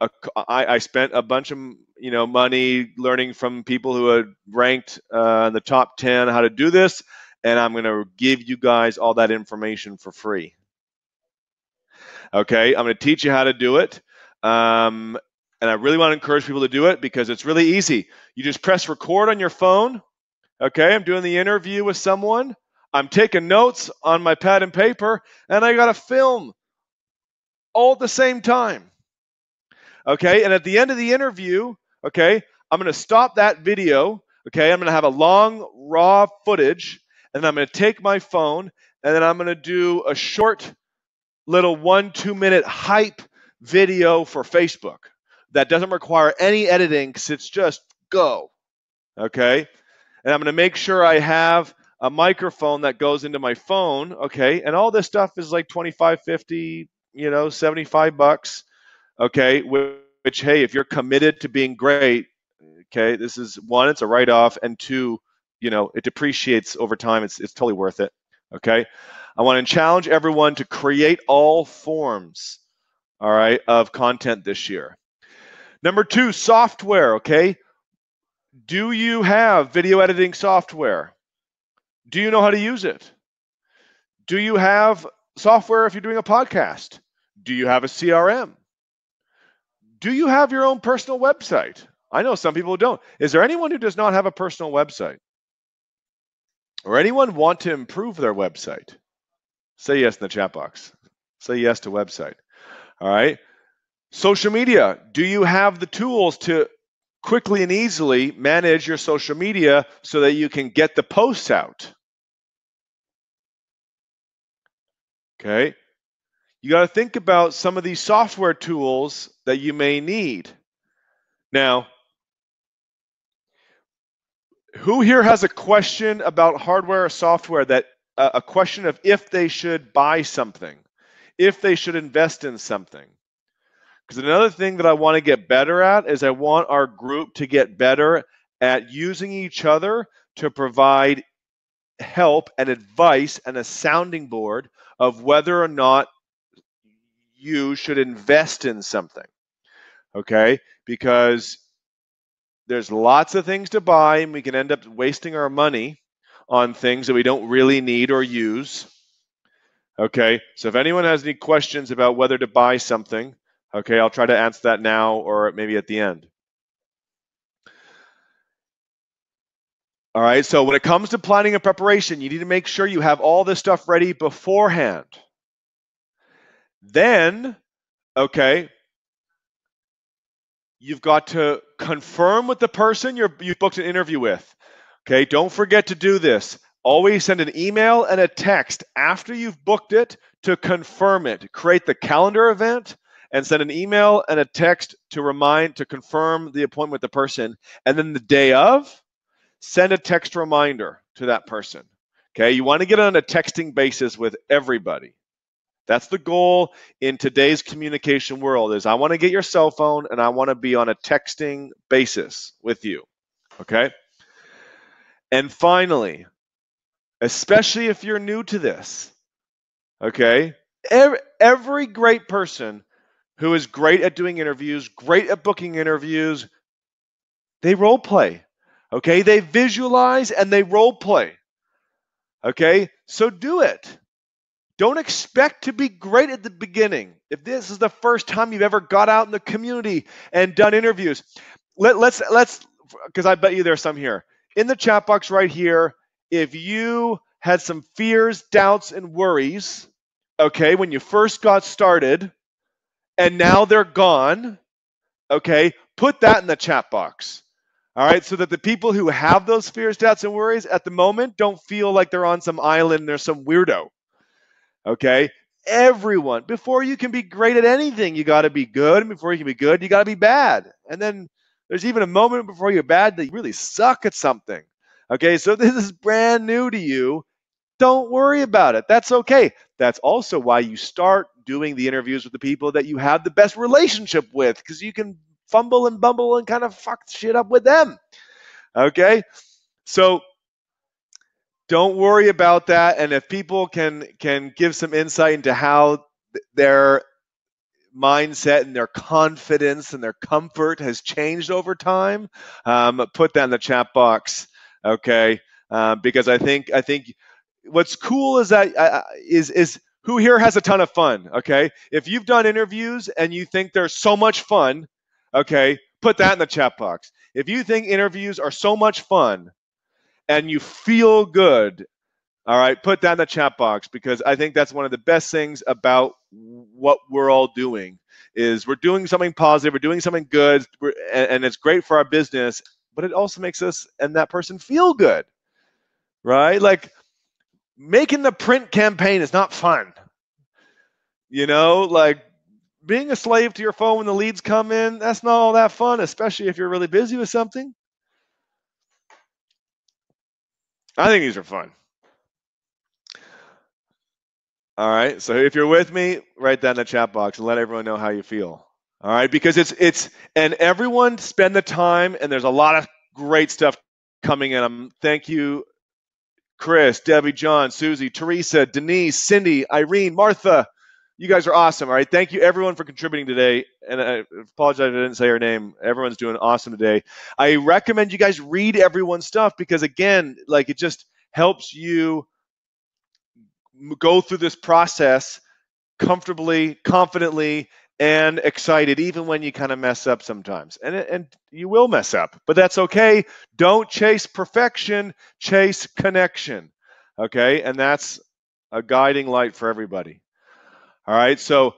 A, I, I spent a bunch of you know money learning from people who had ranked uh, in the top 10 how to do this and i'm going to give you guys all that information for free Okay, I'm going to teach you how to do it. Um, and I really want to encourage people to do it because it's really easy. You just press record on your phone. Okay, I'm doing the interview with someone. I'm taking notes on my pad and paper, and I got to film all at the same time. Okay, and at the end of the interview, okay, I'm going to stop that video. Okay, I'm going to have a long raw footage, and I'm going to take my phone, and then I'm going to do a short little one, two minute hype video for Facebook that doesn't require any editing because it's just go. Okay. And I'm going to make sure I have a microphone that goes into my phone. Okay. And all this stuff is like 25, 50, you know, 75 bucks. Okay. Which, hey, if you're committed to being great, okay, this is one, it's a write off. And two, you know, it depreciates over time. It's, it's totally worth it. Okay. I want to challenge everyone to create all forms, all right, of content this year. Number two, software, okay? Do you have video editing software? Do you know how to use it? Do you have software if you're doing a podcast? Do you have a CRM? Do you have your own personal website? I know some people don't. Is there anyone who does not have a personal website? Or anyone want to improve their website? Say yes in the chat box. Say yes to website. All right. Social media. Do you have the tools to quickly and easily manage your social media so that you can get the posts out? Okay. You got to think about some of these software tools that you may need. Now, who here has a question about hardware or software that uh, a question of if they should buy something, if they should invest in something? Because another thing that I want to get better at is I want our group to get better at using each other to provide help and advice and a sounding board of whether or not you should invest in something. Okay? Because there's lots of things to buy, and we can end up wasting our money on things that we don't really need or use. Okay, so if anyone has any questions about whether to buy something, okay, I'll try to answer that now or maybe at the end. All right, so when it comes to planning and preparation, you need to make sure you have all this stuff ready beforehand. Then, okay, you've got to confirm with the person you booked an interview with. Okay, don't forget to do this. Always send an email and a text after you've booked it to confirm it. Create the calendar event and send an email and a text to remind to confirm the appointment with the person. And then the day of, send a text reminder to that person. Okay, you want to get on a texting basis with everybody. That's the goal in today's communication world is I want to get your cell phone and I want to be on a texting basis with you. Okay? And finally, especially if you're new to this, okay? Every, every great person who is great at doing interviews, great at booking interviews, they role play. Okay? They visualize and they role play. Okay? So do it. Don't expect to be great at the beginning. If this is the first time you've ever got out in the community and done interviews, let, let's let's because I bet you there's some here in the chat box right here. If you had some fears, doubts, and worries, okay, when you first got started, and now they're gone, okay, put that in the chat box. All right, so that the people who have those fears, doubts, and worries at the moment don't feel like they're on some island and there's some weirdo. Okay? Everyone, before you can be great at anything, you got to be good. And before you can be good, you got to be bad. And then there's even a moment before you're bad that you really suck at something. Okay? So this is brand new to you. Don't worry about it. That's okay. That's also why you start doing the interviews with the people that you have the best relationship with because you can fumble and bumble and kind of fuck shit up with them. Okay? So don't worry about that and if people can can give some insight into how their mindset and their confidence and their comfort has changed over time um, put that in the chat box okay uh, because i think i think what's cool is that uh, is is who here has a ton of fun okay if you've done interviews and you think they're so much fun okay put that in the chat box if you think interviews are so much fun and you feel good, all right, put that in the chat box because I think that's one of the best things about what we're all doing is we're doing something positive, we're doing something good, and, it's great for our business, but it also makes us and that person feel good, right? Like making the print campaign is not fun. You know, like being a slave to your phone when the leads come in, that's not all that fun, especially if you're really busy with something. I think these are fun. All right. So if you're with me, write that in the chat box and let everyone know how you feel. All right. Because it's it's and everyone spend the time and there's a lot of great stuff coming in. Um, thank you, Chris, Debbie, John, Susie, Teresa, Denise, Cindy, Irene, Martha, you guys are awesome. All right. Thank you, everyone, for contributing today. And I apologize I didn't say your name. Everyone's doing awesome today. I recommend you guys read everyone's stuff because, again, like it just helps you go through this process comfortably, confidently, and excited, even when you kind of mess up sometimes. And, and you will mess up, but that's okay. Don't chase perfection, chase connection. Okay. And that's a guiding light for everybody. All right. So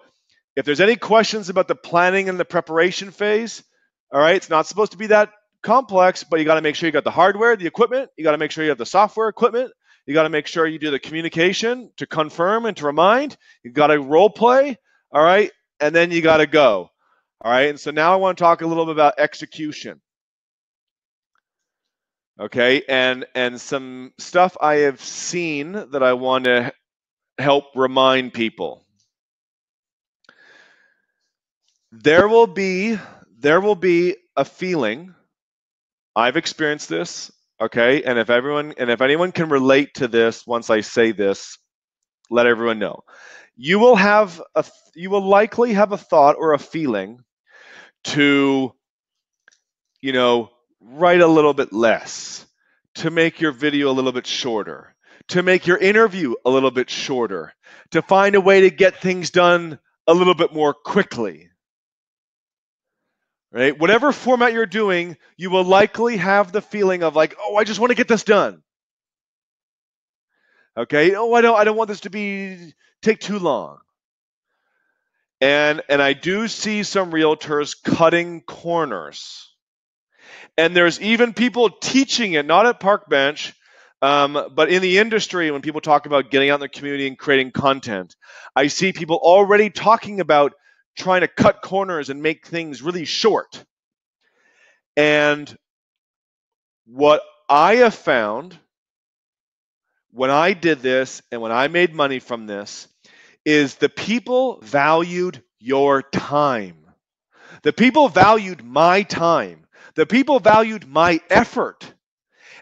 If there's any questions about the planning and the preparation phase, all right, it's not supposed to be that complex, but you got to make sure you got the hardware, the equipment. You got to make sure you have the software equipment. You got to make sure you do the communication to confirm and to remind. You got to role play, all right, and then you got to go, all right. And so now I want to talk a little bit about execution, okay, and and some stuff I have seen that I want to help remind people. There will be there will be a feeling I've experienced this, okay? And if everyone and if anyone can relate to this once I say this, let everyone know. You will have a you will likely have a thought or a feeling to you know, write a little bit less, to make your video a little bit shorter, to make your interview a little bit shorter, to find a way to get things done a little bit more quickly right? Whatever format you're doing, you will likely have the feeling of like, oh, I just want to get this done. Okay, oh, I don't, I don't want this to be take too long. And and I do see some realtors cutting corners. And there's even people teaching it, not at Parkbench, um, but in the industry, when people talk about getting out in the community and creating content, I see people already talking about trying to cut corners and make things really short. And what I have found when I did this and when I made money from this is the people valued your time. The people valued my time. The people valued my effort.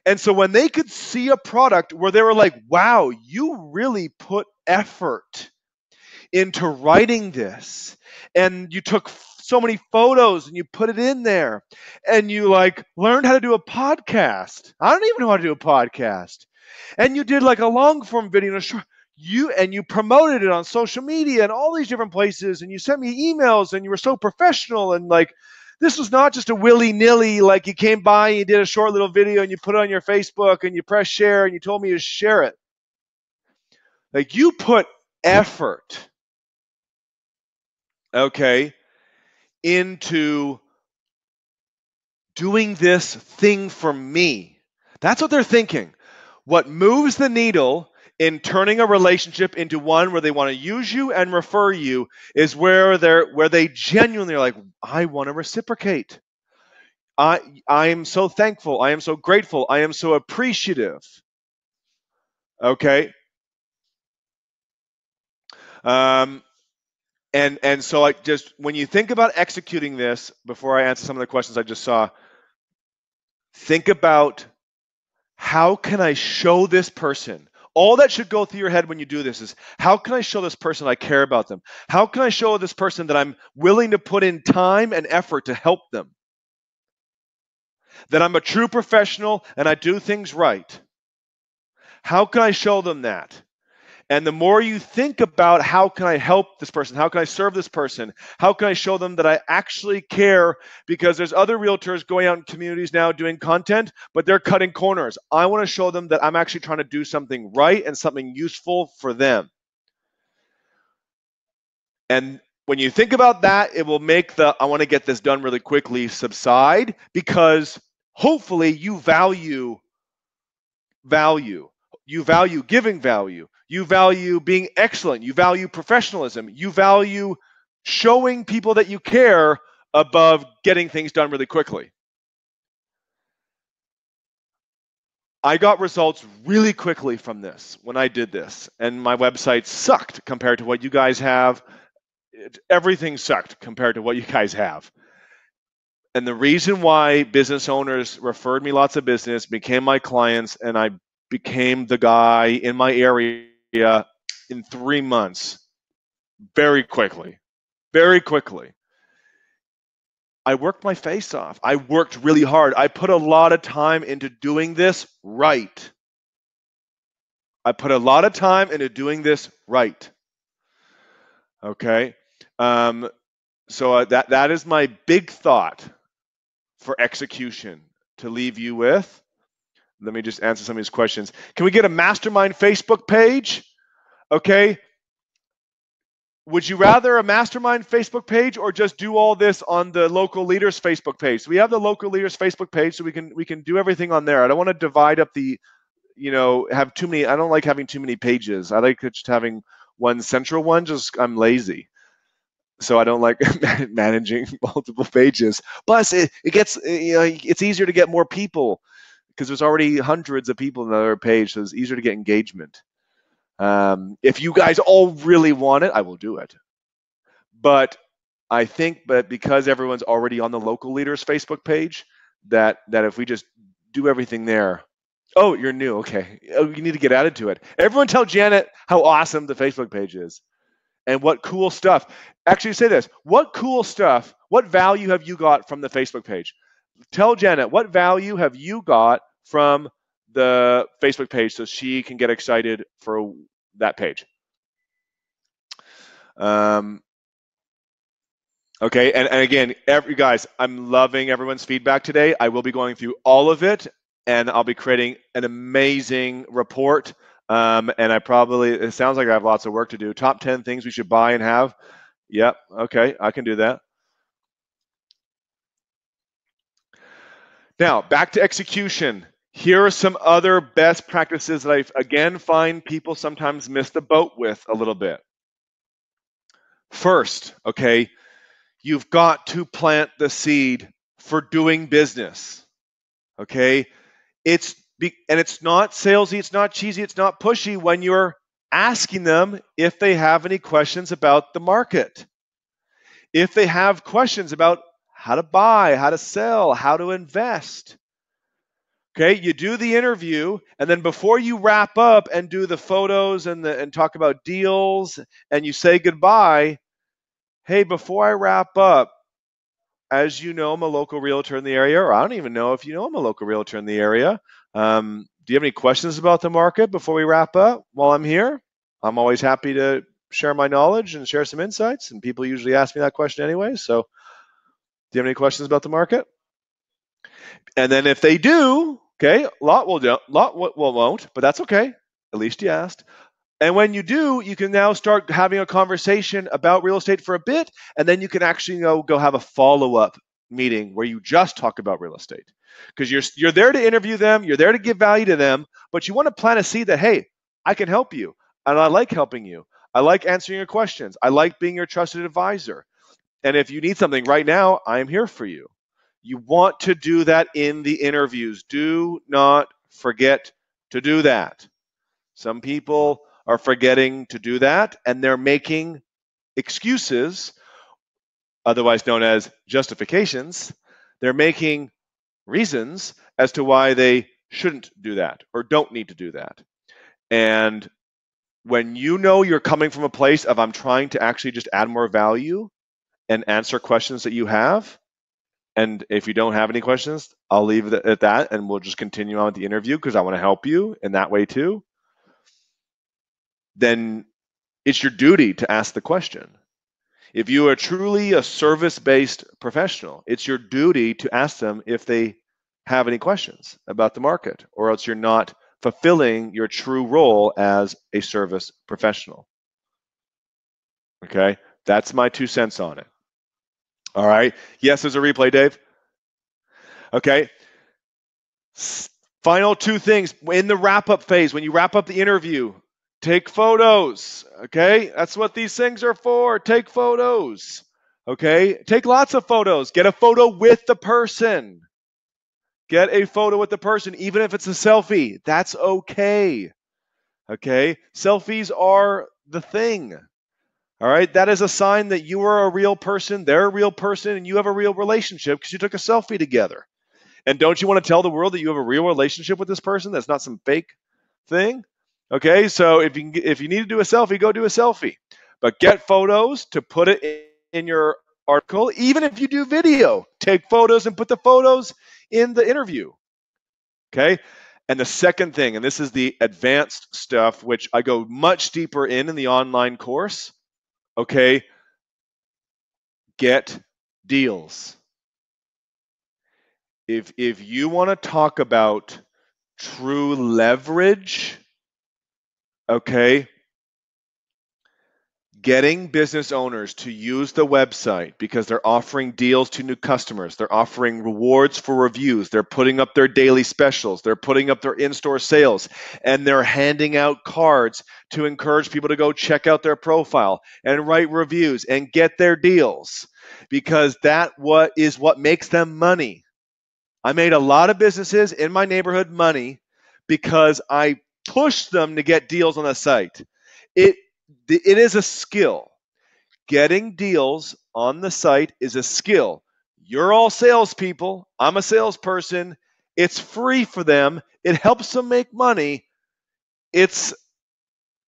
And so when they could see a product where they were like, wow, you really put effort into writing this. And you took so many photos and you put it in there. And you like learned how to do a podcast. I don't even know how to do a podcast. And you did like a long form video and a short you and you promoted it on social media and all these different places. And you sent me emails and you were so professional and like this was not just a willy-nilly like you came by and you did a short little video and you put it on your facebook and you press share and you told me to share it. Like you put effort okay, into doing this thing for me. That's what they're thinking. What moves the needle in turning a relationship into one where they want to use you and refer you is where they're where they genuinely are like, I want to reciprocate. I I am so thankful. I am so grateful. I am so appreciative. Okay. Um, and and so like just when you think about executing this before i answer some of the questions i just saw think about how can i show this person? All that should go through your head when you do this is how can i show this person i care about them? How can i show this person that i'm willing to put in time and effort to help them? That i'm a true professional and i do things right. How can i show them that and the more you think about how can I help this person? How can I serve this person? How can I show them that I actually care? Because there's other realtors going out in communities now doing content, but they're cutting corners. I want to show them that I'm actually trying to do something right and something useful for them. And when you think about that, it will make the I want to get this done really quickly subside because hopefully you value value. You value giving value. You value being excellent. You value professionalism. You value showing people that you care above getting things done really quickly. I got results really quickly from this when I did this, and my website sucked compared to what you guys have. everything sucked compared to what you guys have. And the reason why business owners referred me lots of business, became my clients, and I became the guy in my area in three months, very quickly, very quickly. I worked my face off. I worked really hard. I put a lot of time into doing this right. I put a lot of time into doing this right. Okay. Um, so uh, that that is my big thought for execution to leave you with. Let me just answer some of these questions. Can we get a mastermind Facebook page? Okay. would you rather a mastermind Facebook page or just do all this on the local leaders Facebook page? So we have the local leaders Facebook page, so we can we can do everything on there. I don't want to divide up the, you know, have too many. I don't like having too many pages. I like just having one central one. Just I'm lazy, so I don't like managing multiple pages. Plus, it, it gets you know it's easier to get more people because there's already hundreds of people on the other page, so it's easier to get engagement. Um, if you guys all really want it, I will do it. But I think, but because everyone's already on the local leaders Facebook page, that that if we just do everything there, oh, you're new, okay, oh, you need to get added to it. Everyone tell Janet how awesome the Facebook page is, and what cool stuff. Actually, say this: what cool stuff, what value have you got from the Facebook page? Tell Janet what value have you got from the Facebook page so she can get excited for that page. Um, okay, and, and again, every guys, I'm loving everyone's feedback today. I will be going through all of it, and I'll be creating an amazing report. Um, and I probably, it sounds like I have lots of work to do. Top 10 things we should buy and have. Yep, okay, I can do that. Now, back to execution. Here are some other best practices that I, again, find people sometimes miss the boat with a little bit. First, okay, you've got to plant the seed for doing business. Okay, it's be, and it's not salesy, it's not cheesy, it's not pushy when you're asking them if they have any questions about the market. If they have questions about how to buy, how to sell, how to invest. Okay, you do the interview, and then before you wrap up and do the photos and the and talk about deals and you say goodbye, hey, before I wrap up, as you know, I'm a local realtor in the area, or I don't even know if you know I'm a local realtor in the area. Um, do you have any questions about the market before we wrap up while I'm here? I'm always happy to share my knowledge and share some insights, and people usually ask me that question anyway. So, do you have any questions about the market? And then if they do, Okay, lot will do, lot will, won't, but that's okay. At least you asked. And when you do, you can now start having a conversation about real estate for a bit, and then you can actually go go have a follow up meeting where you just talk about real estate because you're you're there to interview them, you're there to give value to them, but you want to plant a seed that hey, I can help you, and I like helping you. I like answering your questions. I like being your trusted advisor. And if you need something right now, I am here for you. You want to do that in the interviews. Do not forget to do that. Some people are forgetting to do that and they're making excuses, otherwise known as justifications. They're making reasons as to why they shouldn't do that or don't need to do that. And when you know you're coming from a place of I'm trying to actually just add more value and answer questions that you have, and if you don't have any questions, I'll leave it at that and we'll just continue on with the interview because I want to help you in that way too. Then it's your duty to ask the question. If you are truly a service based professional, it's your duty to ask them if they have any questions about the market, or else you're not fulfilling your true role as a service professional. Okay, that's my two cents on it. All right. Yes, there's a replay, Dave. Okay. Final two things in the wrap up phase, when you wrap up the interview, take photos. Okay. That's what these things are for. Take photos. Okay. Take lots of photos. Get a photo with the person. Get a photo with the person, even if it's a selfie. That's okay. Okay. Selfies are the thing. All right, that is a sign that you are a real person, they're a real person, and you have a real relationship because you took a selfie together. And don't you want to tell the world that you have a real relationship with this person? That's not some fake thing. Okay, so if you if you need to do a selfie, go do a selfie. But get photos to put it in your article. Even if you do video, take photos and put the photos in the interview. Okay. And the second thing, and this is the advanced stuff, which I go much deeper in in the online course Okay? Get deals. If if you want to talk about true leverage, okay? Getting business owners to use the website because they're offering deals to new customers, they're offering rewards for reviews, they're putting up their daily specials, they're putting up their in store sales, and they're handing out cards to encourage people to go check out their profile and write reviews and get their deals. Because that what is what makes them money. I made a lot of businesses in my neighborhood money because I pushed them to get deals on the site. It it is a skill. Getting deals on the site is a skill. You're all salespeople. I'm a salesperson. It's free for them. It helps them make money. It's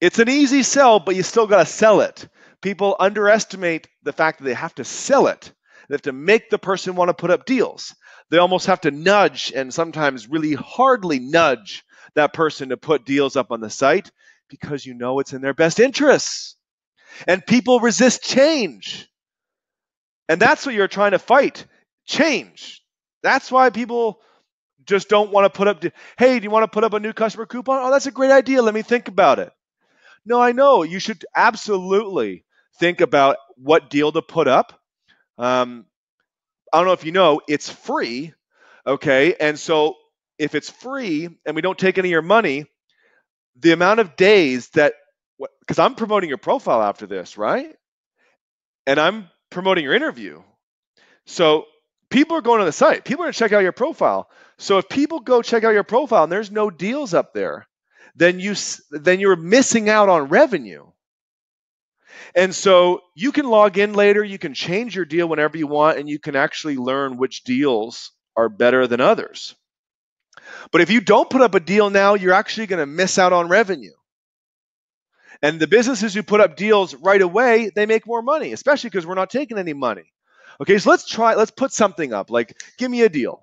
it's an easy sell, but you still got to sell it. People underestimate the fact that they have to sell it. They have to make the person want to put up deals. They almost have to nudge and sometimes really hardly nudge that person to put deals up on the site because you know it's in their best interests. And people resist change. And that's what you're trying to fight change. That's why people just don't want to put up, hey, do you want to put up a new customer coupon? Oh, that's a great idea. Let me think about it. No, I know. You should absolutely think about what deal to put up. Um, I don't know if you know, it's free. Okay. And so if it's free and we don't take any of your money, the amount of days that because I'm promoting your profile after this, right? And I'm promoting your interview. So people are going to the site. People are going to check out your profile. So if people go check out your profile and there's no deals up there, then you then you're missing out on revenue. And so you can log in later, you can change your deal whenever you want and you can actually learn which deals are better than others. But if you don't put up a deal now, you're actually going to miss out on revenue. And the businesses who put up deals right away, they make more money, especially because we're not taking any money. Okay, so let's try, let's put something up. Like, give me a deal.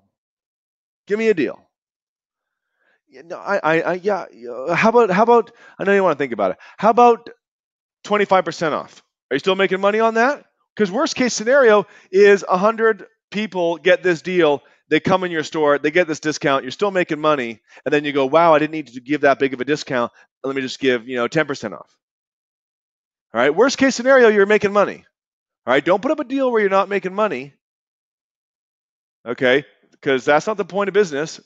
Give me a deal. No, I, I, I, yeah. Uh, how about, how about? I know you want to think about it. How about 25% off? Are you still making money on that? Because worst case scenario is 100 people get this deal they come in your store, they get this discount, you're still making money, and then you go, wow, I didn't need to give that big of a discount. Let me just give, you know, 10% off. All right, worst case scenario, you're making money. All right, don't put up a deal where you're not making money. Okay, because that's not the point of business.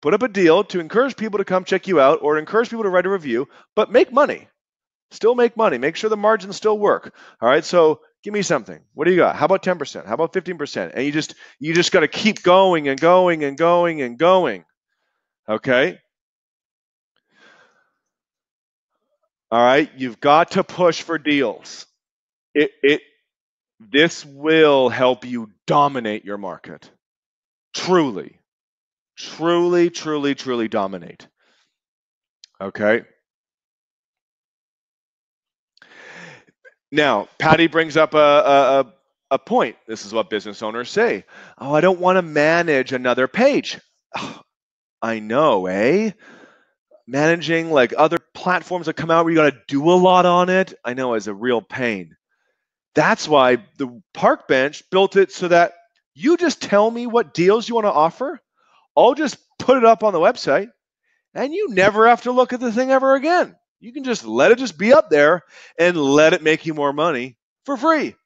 Put up a deal to encourage people to come check you out or encourage people to write a review, but make money. Still make money. Make sure the margins still work. All right, so give me something. What do you got? How about 10%? How about 15%? And you just you just got to keep going and going and going and going. Okay? All right, you've got to push for deals. It it this will help you dominate your market. Truly. Truly, truly, truly dominate. Okay? Now, Patty brings up a, a, a point. This is what business owners say. Oh, I don't want to manage another page. Oh, I know, eh? Managing like other platforms that come out where you got to do a lot on it, I know is a real pain. That's why the Parkbench built it so that you just tell me what deals you want to offer. I'll just put it up on the website and you never have to look at the thing ever again. You can just let it just be up there and let it make you more money for free.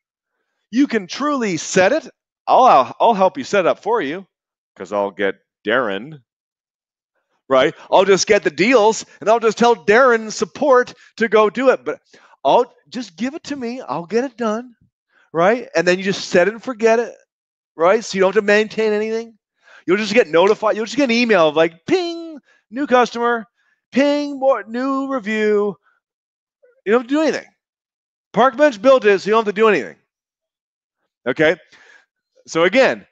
You can truly set it. I'll I'll help you set up for you because I'll get Darren. Right? I'll just get the deals and I'll just tell Darren support to go do it. But I'll just give it to me. I'll get it done. Right? And then you just set it and forget it. Right? So you don't have to maintain anything. You'll just get notified. You'll just get an email of like, ping, new customer, ping more new review. You don't have to do anything. Parkbench built it, so you don't have to do anything. Okay. So again,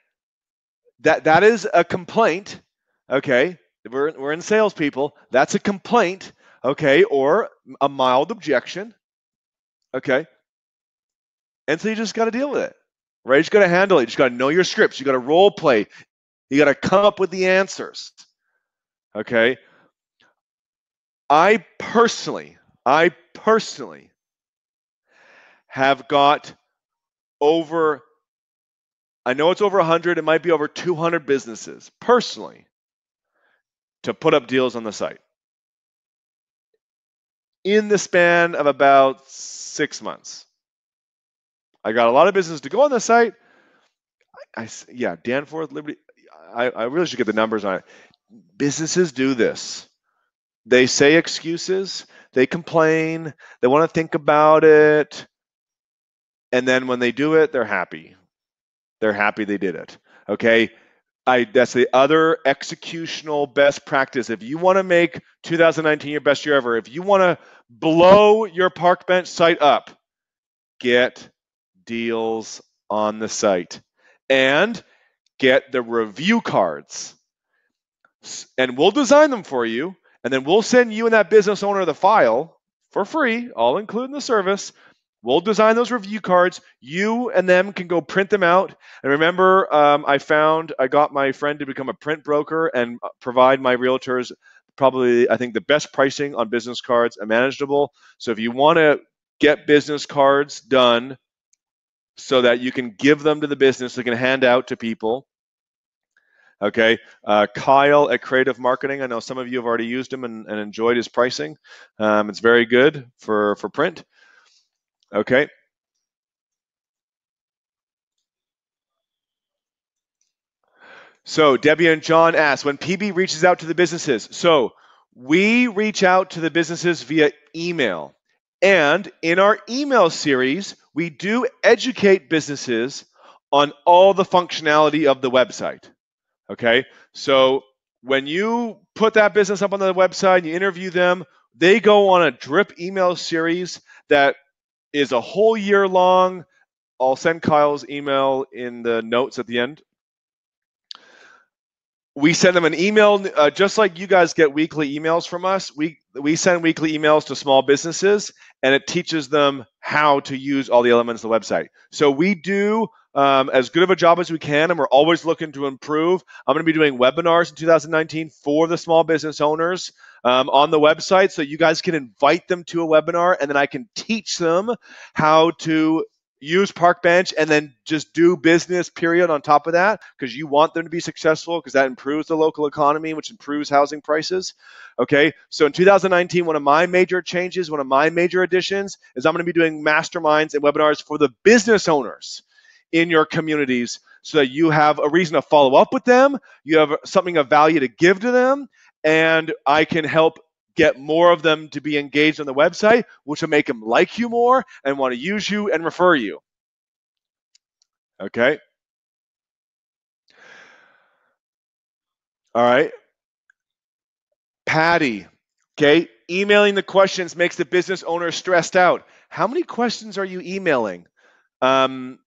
that that is a complaint. Okay. We're we're in salespeople. That's a complaint. Okay, or a mild objection. Okay. And so you just got to deal with it. Right? You just got to handle it. You just got to know your scripts. You got to role play. You got to come up with the answers. Okay. I personally, I personally have got over, I know it's over 100, it might be over 200 businesses personally to put up deals on the site in the span of about six months. I got a lot of business to go on the site. I, I yeah, Danforth, Liberty. I, I really should get the numbers on it. Businesses do this. They say excuses. They complain. They want to think about it. And then when they do it, they're happy. They're happy they did it. Okay. I, that's the other executional best practice. If you want to make 2019 your best year ever, if you want to blow your Parkbench site up, get deals on the site and get the review cards. And we'll design them for you. And then we'll send you and that business owner the file for free, all including the service. We'll design those review cards. You and them can go print them out. And remember, um, I found I got my friend to become a print broker and uh, provide my realtors probably, I think, the best pricing on business cards and manageable. So if you want to get business cards done so that you can give them to the business, they can hand out to people. Okay, uh, Kyle at Creative Marketing. I know some of you have already used him and, and enjoyed his pricing. Um, it's very good for for print. Okay. So Debbie and John ask when PB reaches out to the businesses. So we reach out to the businesses via email. And in our email series, we do educate businesses on all the functionality of the website. Okay. So when you put that business up on the website, and you interview them, they go on a drip email series that is a whole year long. I'll send Kyle's email in the notes at the end. We send them an email, uh, just like you guys get weekly emails from us. We we send weekly emails to small businesses, and it teaches them how to use all the elements of the website. So we do um, as good of a job as we can, and we're always looking to improve. I'm going to be doing webinars in 2019 for the small business owners um, on the website, so you guys can invite them to a webinar, and then I can teach them how to use Parkbench and then just do business period on top of that because you want them to be successful because that improves the local economy which improves housing prices okay so in 2019 one of my major changes one of my major additions is i'm going to be doing masterminds and webinars for the business owners in your communities so that you have a reason to follow up with them, you have something of value to give to them, and I can help get more of them to be engaged on the website, which will make them like you more and want to use you and refer you. Okay. All right. Patty, okay, emailing the questions makes the business owner stressed out. How many questions are you emailing? Um,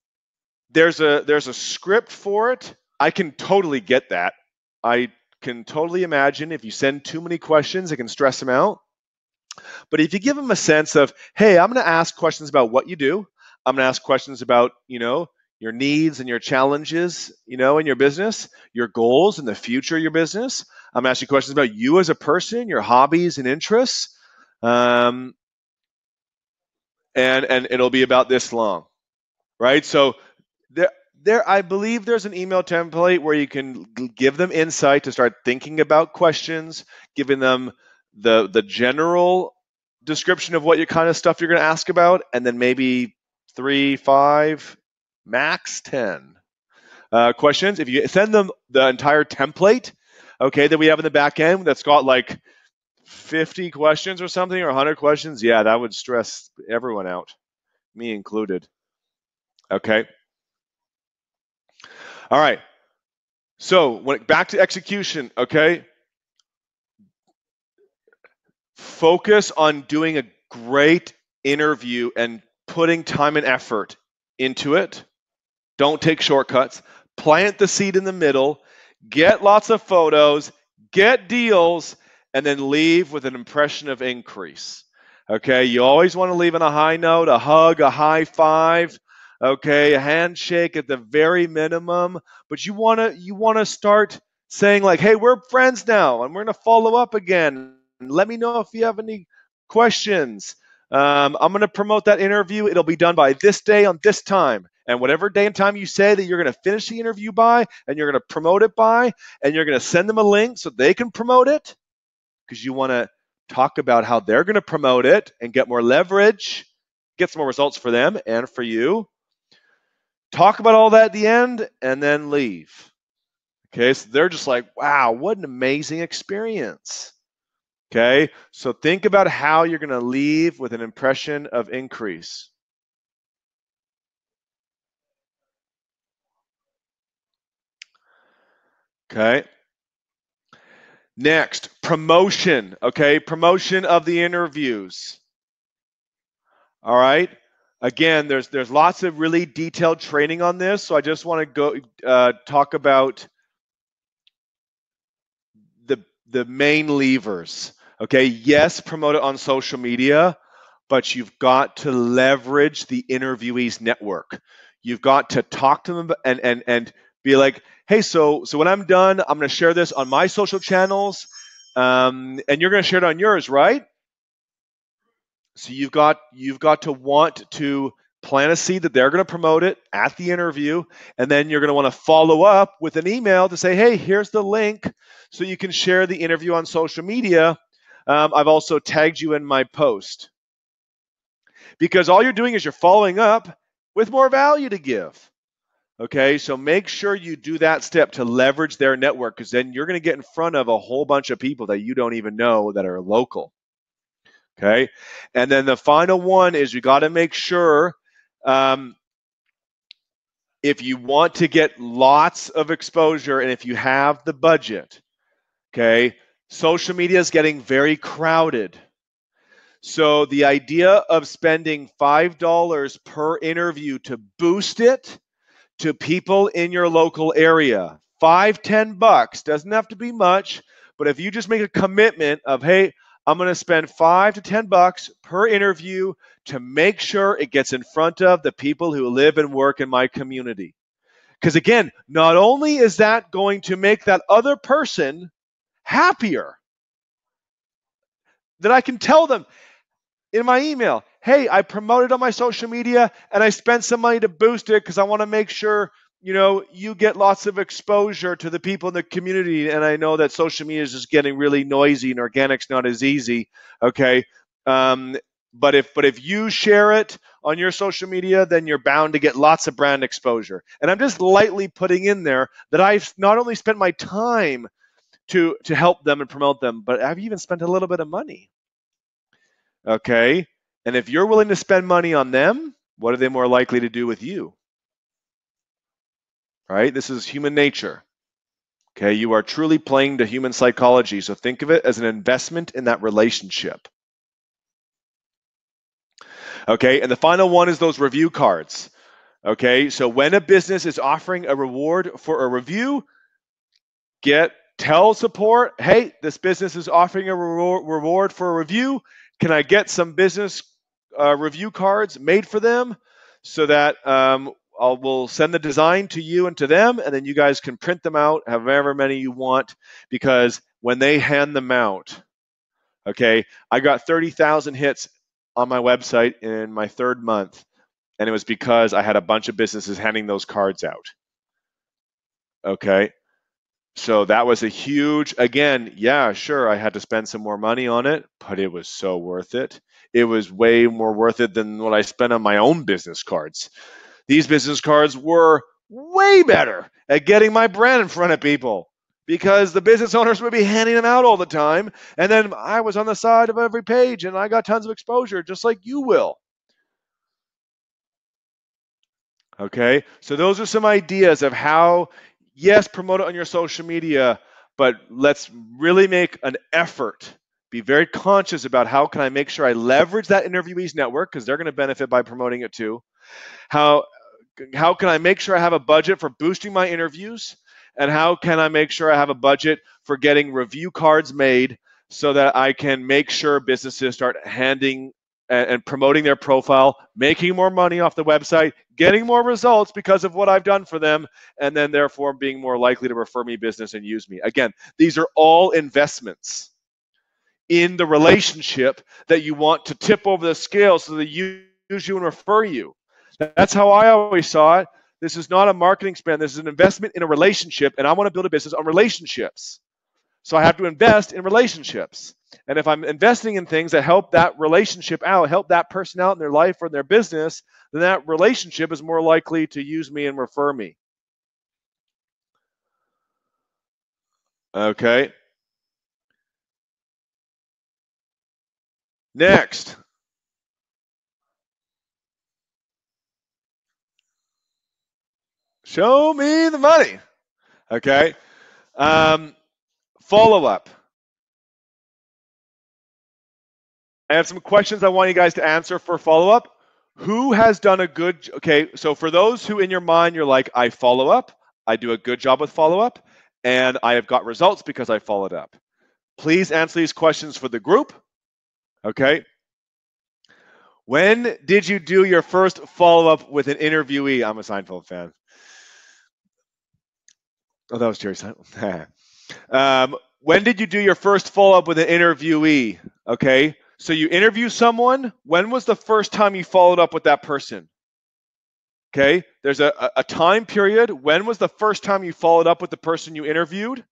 there's a there's a script for it. I can totally get that. I can totally imagine if you send too many questions, it can stress them out. But if you give them a sense of, hey, I'm going to ask questions about what you do. I'm going to ask questions about, you know, your needs and your challenges, you know, in your business, your goals and the future of your business. I'm asking questions about you as a person, your hobbies and interests. Um, and and it'll be about this long, right? So there I believe there's an email template where you can give them insight to start thinking about questions, giving them the the general description of what your kind of stuff you're going to ask about, and then maybe three, five, max ten uh, questions. If you send them the entire template, okay, that we have in the back end that's got like 50 questions or something or 100 questions, yeah, that would stress everyone out, me included. Okay. All right. So when back to execution, okay? Focus on doing a great interview and putting time and effort into it. Don't take shortcuts. Plant the seed in the middle. Get lots of photos. Get deals, and then leave with an impression of increase. Okay, you always want to leave on a high note, a hug, a high five, okay, a handshake at the very minimum, but you want to you want to start saying like, "Hey, we're friends now and we're going to follow up again. Let me know if you have any questions." Um, I'm going to promote that interview. It'll be done by this day on this time. And whatever day and time you say that you're going to finish the interview by and you're going to promote it by, and you're going to send them a link so they can promote it because you want to talk about how they're going to promote it and get more leverage, get some more results for them and for you. Talk about all that at the end, and then leave. Okay, so they're just like, wow, what an amazing experience. Okay, so think about how you're going to leave with an impression of increase. Okay. Next, promotion. Okay, promotion of the interviews. All right. Again, there's there's lots of really detailed training on this, so I just want to go uh, talk about the the main levers. Okay, yes, promote it on social media, but you've got to leverage the interviewees network. You've got to talk to them and and and be like, hey, so so when I'm done, I'm going to share this on my social channels, um, and you're going to share it on yours, right? So you've got you've got to want to plant a seed that they're going to promote it at the interview, and then you're going to want to follow up with an email to say, hey, here's the link, so you can share the interview on social media. Um, I've also tagged you in my post because all you're doing is you're following up with more value to give. Okay, so make sure you do that step to leverage their network because then you're going to get in front of a whole bunch of people that you don't even know that are local. Okay, and then the final one is you got to make sure um, if you want to get lots of exposure and if you have the budget, okay, social media is getting very crowded. So the idea of spending $5 per interview to boost it to people in your local area. Five, ten bucks doesn't have to be much, but if you just make a commitment of, hey, I'm going to spend five to ten bucks per interview to make sure it gets in front of the people who live and work in my community. Because again, not only is that going to make that other person happier, that I can tell them in my email, hey, I promoted on my social media and I spent some money to boost it because I want to make sure you know you get lots of exposure to the people in the community. And I know that social media is just getting really noisy and organic's not as easy. Okay. Um, but if but if you share it on your social media, then you're bound to get lots of brand exposure. And I'm just lightly putting in there that I've not only spent my time to to help them and promote them, but I've even spent a little bit of money. Okay. And if you're willing to spend money on them, what are they more likely to do with you? Right? This is human nature. Okay, you are truly playing to human psychology. So think of it as an investment in that relationship. Okay, and the final one is those review cards. Okay, so when a business is offering a reward for a review, get tell support, hey, this business is offering a reward for a review. Can I get some business uh, review cards made for them so that um, I'll, we'll send the design to you and to them, and then you guys can print them out, however many you want, because when they hand them out, okay, I got 30,000 hits on my website in my third month, and it was because I had a bunch of businesses handing those cards out. Okay, so that was a huge, again, yeah, sure, I had to spend some more money on it, but it was so worth it. It was way more worth it than what I spent on my own business cards. These business cards were way better at getting my brand in front of people because the business owners would be handing them out all the time. And then I was on the side of every page and I got tons of exposure, just like you will. Okay, so those are some ideas of how yes, promote it on your social media, but let's really make an effort. Be very conscious about how can I make sure I leverage that interviewees network because they're going to benefit by promoting it too. How how can I make sure I have a budget for boosting my interviews? And how can I make sure I have a budget for getting review cards made so that I can make sure businesses start handing and, promoting their profile, making more money off the website, getting more results because of what I've done for them, and then therefore being more likely to refer me business and use me. Again, these are all investments in the relationship that you want to tip over the scale so they use you and refer you. That's how I always saw it. This is not a marketing spend. This is an investment in a relationship, and I want to build a business on relationships. So I have to invest in relationships. And if I'm investing in things that help that relationship out, help that person out in their life or in their business, then that relationship is more likely to use me and refer me. Okay. Next. Show me the money. Okay. Um, follow up. I have some questions I want you guys to answer for follow up. Who has done a good okay, so for those who in your mind you're like I follow up, I do a good job with follow up and I have got results because I followed up. Please answer these questions for the group. Okay? When did you do your first follow up with an interviewee? I'm a Seinfeld fan. Oh, that was Jerry Seinfeld. um, when did you do your first follow up with an interviewee? Okay. So you interview someone. When was the first time you followed up with that person? Okay. There's a, a time period. When was the first time you followed up with the person you interviewed?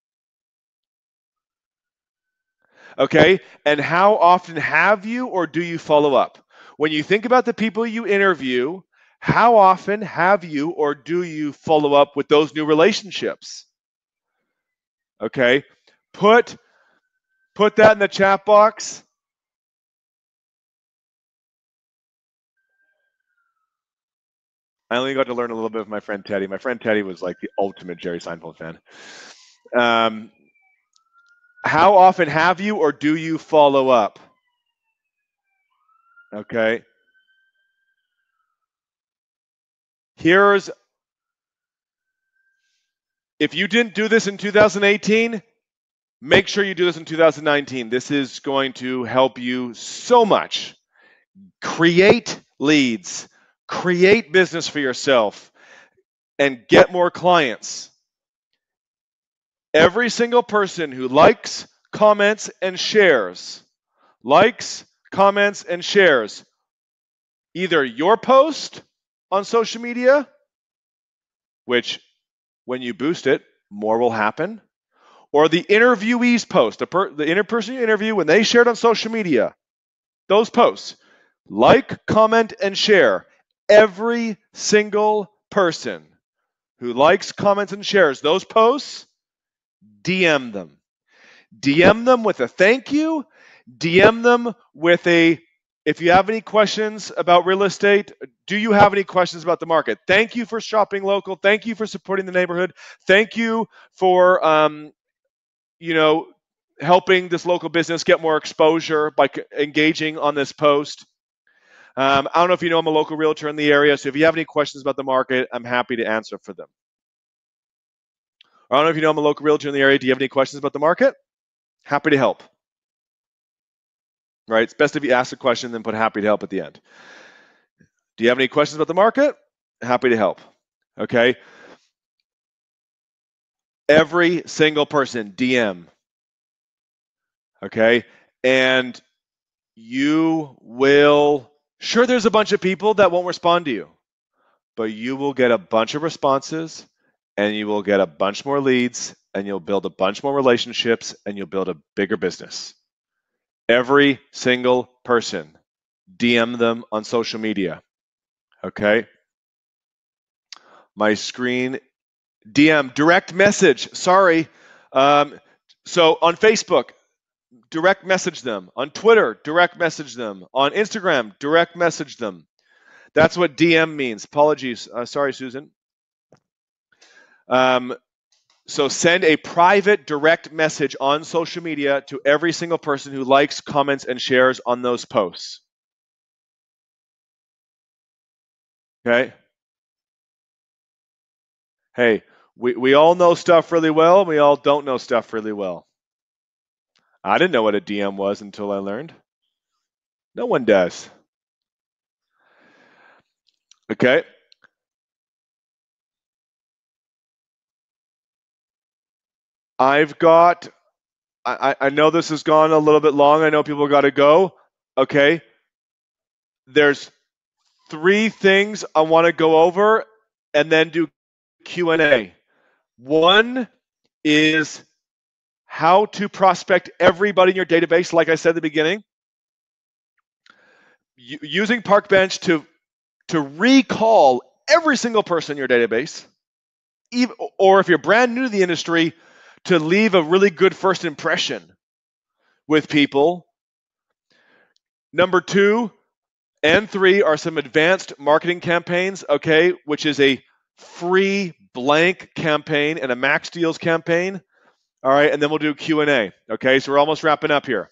Okay. And how often have you or do you follow up? When you think about the people you interview, how often have you or do you follow up with those new relationships? Okay. Put put that in the chat box. I only got to learn a little bit of my friend Teddy. My friend Teddy was like the ultimate Jerry Seinfeld fan. Um, how often have you or do you follow up? Okay. Here's if you didn't do this in 2018, make sure you do this in 2019. This is going to help you so much. Create leads create business for yourself and get more clients. Every single person who likes, comments, and shares, likes, comments, and shares either your post on social media, which when you boost it, more will happen, or the interviewee's post, the, per, the person you interview, when they shared on social media, those posts, like, comment, and share. Every single person who likes, comments, and shares those posts, DM them. DM them with a thank you. DM them with a, if you have any questions about real estate, do you have any questions about the market? Thank you for shopping local. Thank you for supporting the neighborhood. Thank you for, um, you know, helping this local business get more exposure by engaging on this post. Um, I don't know if you know I'm a local realtor in the area, so if you have any questions about the market, I'm happy to answer for them. I don't know if you know I'm a local realtor in the area. Do you have any questions about the market? Happy to help. Right? It's best if you ask a question, then put happy to help at the end. Do you have any questions about the market? Happy to help. Okay. Every single person, DM. Okay. And you will Sure, there's a bunch of people that won't respond to you, but you will get a bunch of responses and you will get a bunch more leads and you'll build a bunch more relationships and you'll build a bigger business. Every single person, DM them on social media. Okay. My screen, DM, direct message. Sorry. Um, so on Facebook, direct message them. On Twitter, direct message them. On Instagram, direct message them. That's what DM means. Apologies. Uh, sorry, Susan. Um, so send a private direct message on social media to every single person who likes, comments, and shares on those posts. Okay? Hey, we, we all know stuff really well, we all don't know stuff really well. I didn't know what a DM was until I learned. No one does. Okay. I've got, I, I know this has gone a little bit long. I know people got to go. Okay. There's three things I want to go over and then do Q&A. One is how to prospect everybody in your database, like I said at the beginning, using Parkbench to to recall every single person in your database, even, or if you're brand new to the industry, to leave a really good first impression with people. Number two and three are some advanced marketing campaigns, okay, which is a free blank campaign and a max deals campaign. All right, and then we'll do Q&A. Okay, so we're almost wrapping up here.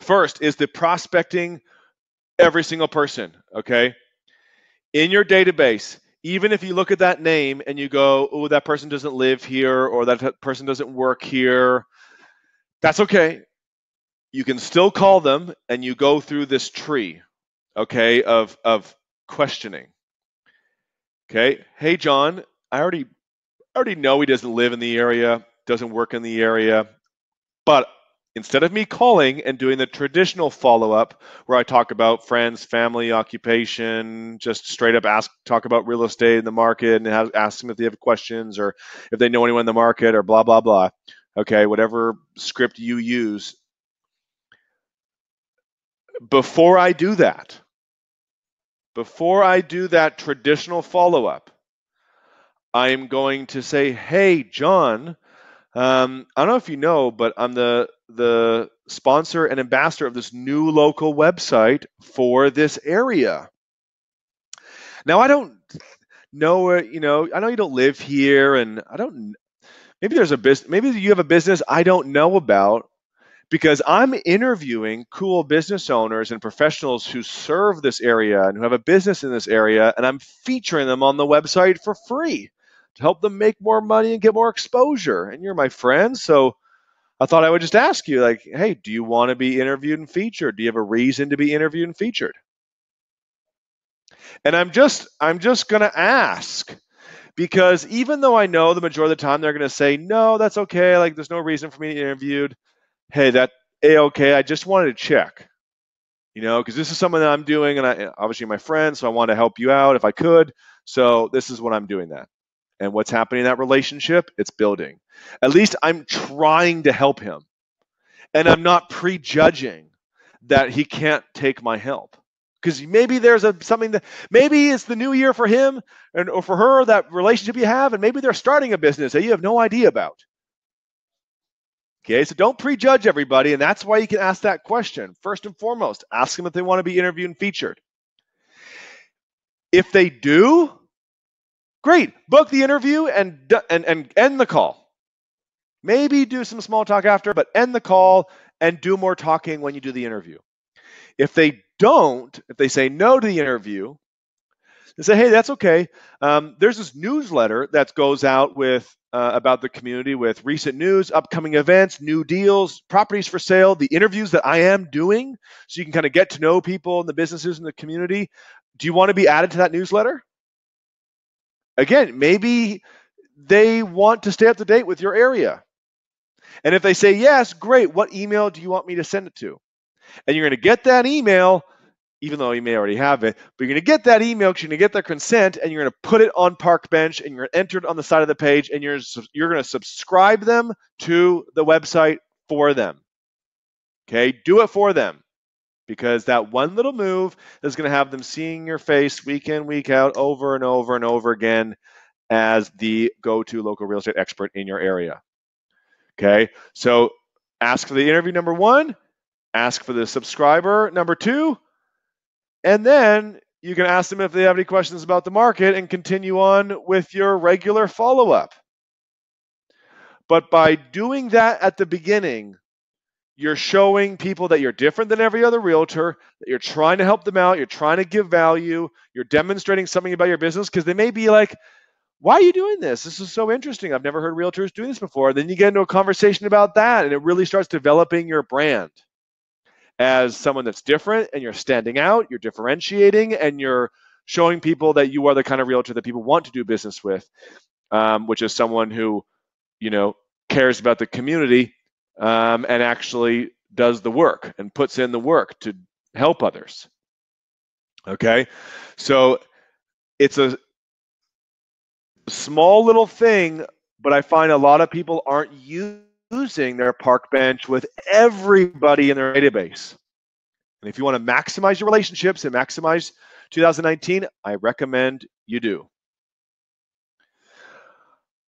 First is the prospecting every single person, okay? in your database, even if you look at that name and you go, oh, that person doesn't live here or that person doesn't work here, that's okay. You can still call them and you go through this tree, okay, of, of questioning. Okay, hey, John, I already, I already know he doesn't live in the area, doesn't work in the area, but instead of me calling and doing the traditional follow up where I talk about friends, family, occupation, just straight up ask, talk about real estate in the market and have, ask them if they have questions or if they know anyone in the market or blah, blah, blah. Okay, whatever script you use. Before I do that, before I do that traditional follow up, I'm going to say, hey, John, um, I don't know if you know, but I'm the the sponsor and ambassador of this new local website for this area. Now I don't know, you know, I know you don't live here, and I don't. Maybe there's a business. Maybe you have a business I don't know about, because I'm interviewing cool business owners and professionals who serve this area and who have a business in this area, and I'm featuring them on the website for free to help them make more money and get more exposure. And you're my friend, so I thought I would just ask you, like, hey, do you want to be interviewed and featured? Do you have a reason to be interviewed and featured? And I'm just I'm just gonna ask because even though I know the majority of the time they're gonna say, no, that's okay, like there's no reason for me to be interviewed. Hey, that a okay. I just wanted to check. You know, because this is something that I'm doing, and I obviously my friend, so I want to help you out if I could. So this is what I'm doing that. And what's happening in that relationship? It's building. At least I'm trying to help him. And I'm not prejudging that he can't take my help. Because maybe there's a something that maybe it's the new year for him and or for her, that relationship you have, and maybe they're starting a business that you have no idea about. Okay, so don't prejudge everybody, and that's why you can ask that question. First and foremost, ask them if they want to be interviewed and featured. If they do, Great. Book the interview and, and, and end the call. Maybe do some small talk after, but end the call and do more talking when you do the interview. If they don't, if they say no to the interview, they say, hey, that's okay. Um, there's this newsletter that goes out with uh, about the community with recent news, upcoming events, new deals, properties for sale, the interviews that I am doing, so you can kind of get to know people and the businesses in the community. Do you want to be added to that newsletter? Again, maybe they want to stay up to date with your area. And if they say yes, great. What email do you want me to send it to? And you're going to get that email, even though you may already have it, but you're going to get that email because you're going to get their consent and you're going to put it on Parkbench and you're entered on the side of the page and you're, you're going to subscribe them to the website for them. Okay, do it for them because that one little move is going to have them seeing your face week in, week out, over and over and over again as the go to local real estate expert in your area. Okay, so ask for the interview number one, ask for the subscriber number two, and then you can ask them if they have any questions about the market and continue on with your regular follow up. But by doing that at the beginning, you're showing people that you're different than every other realtor, that you're trying to help them out, you're trying to give value, you're demonstrating something about your business because they may be like, why are you doing this? This is so interesting. I've never heard realtors doing this before. Then you get into a conversation about that, and it really starts developing your brand as someone that's different and you're standing out, you're differentiating, and you're showing people that you are the kind of realtor that people want to do business with, um, which is someone who, you know, cares about the community um, and actually does the work and puts in the work to help others. Okay, so it's a small little thing, but I find a lot of people aren't using their Parkbench with everybody in their database. And if you want to maximize your relationships and maximize 2019, I recommend you do.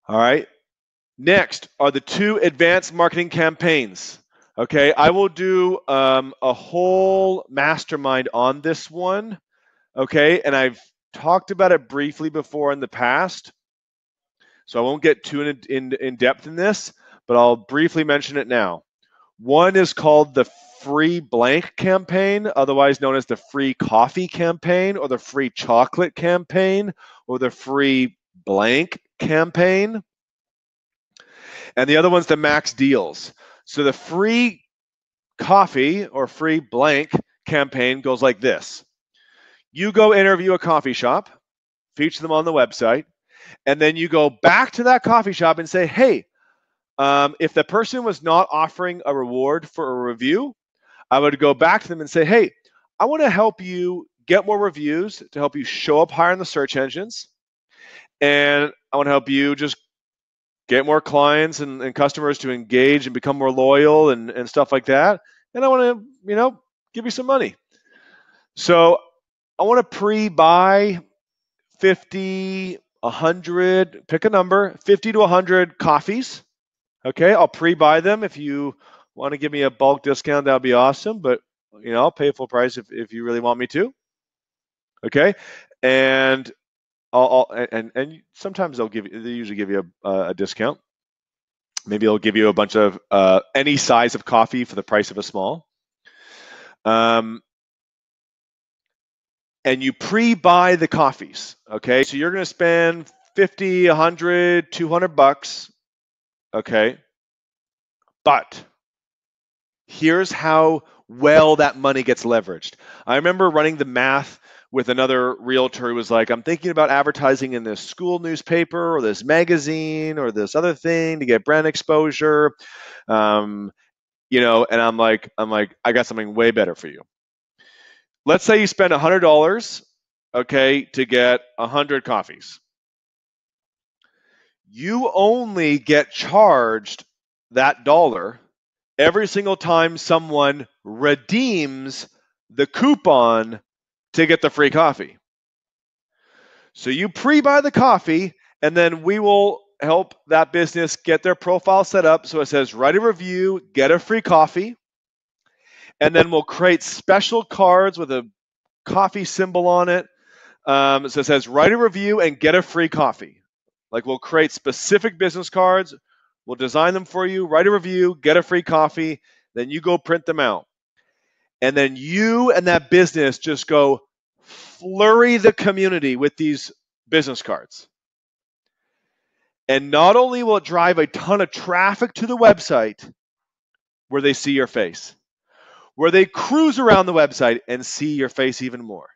All right. Next are the two advanced marketing campaigns. Okay, I will do um, a whole mastermind on this one. Okay, and I've talked about it briefly before in the past, so I won't get too in, in, in depth in this, but I'll briefly mention it now. One is called the free blank campaign, otherwise known as the free coffee campaign, or the free chocolate campaign, or the free blank campaign. And the other one's the max deals. So the free coffee or free blank campaign goes like this you go interview a coffee shop, feature them on the website, and then you go back to that coffee shop and say, hey, um, if the person was not offering a reward for a review, I would go back to them and say, hey, I want to help you get more reviews to help you show up higher in the search engines. And I want to help you just get more clients and, and customers to engage and become more loyal and, and stuff like that. And I want to, you know, give you some money. So I want to pre-buy 50, 100, pick a number, 50 to 100 coffees. Okay, I'll pre-buy them. If you want to give me a bulk discount, that would be awesome. But you know, I'll pay full price if, if you really want me to. Okay, and I'll, I'll and and sometimes they'll give you they usually give you a, a discount. Maybe they'll give you a bunch of uh, any size of coffee for the price of a small. Um, and you pre-buy the coffees. Okay, so you're going to spend 50, 100, 200 bucks. Okay, but here's how well that money gets leveraged. I remember running the math with another realtor who was like, I'm thinking about advertising in this school newspaper or this magazine or this other thing to get brand exposure. Um, you know, and I'm like, I'm like, I got something way better for you let's say you spend $100, okay, to get 100 coffees. You only get charged that dollar every single time someone redeems the coupon to get the free coffee. So you pre buy the coffee, and then we will help that business get their profile set up so it says write a review, get a free coffee and then we'll create special cards with a coffee symbol on it. Um, so it says write a review and get a free coffee. Like we'll create specific business cards, we'll design them for you, write a review, get a free coffee, then you go print them out. And then you and that business just go flurry the community with these business cards. And not only will it drive a ton of traffic to the website where they see your face, where they cruise around the website and see your face even more.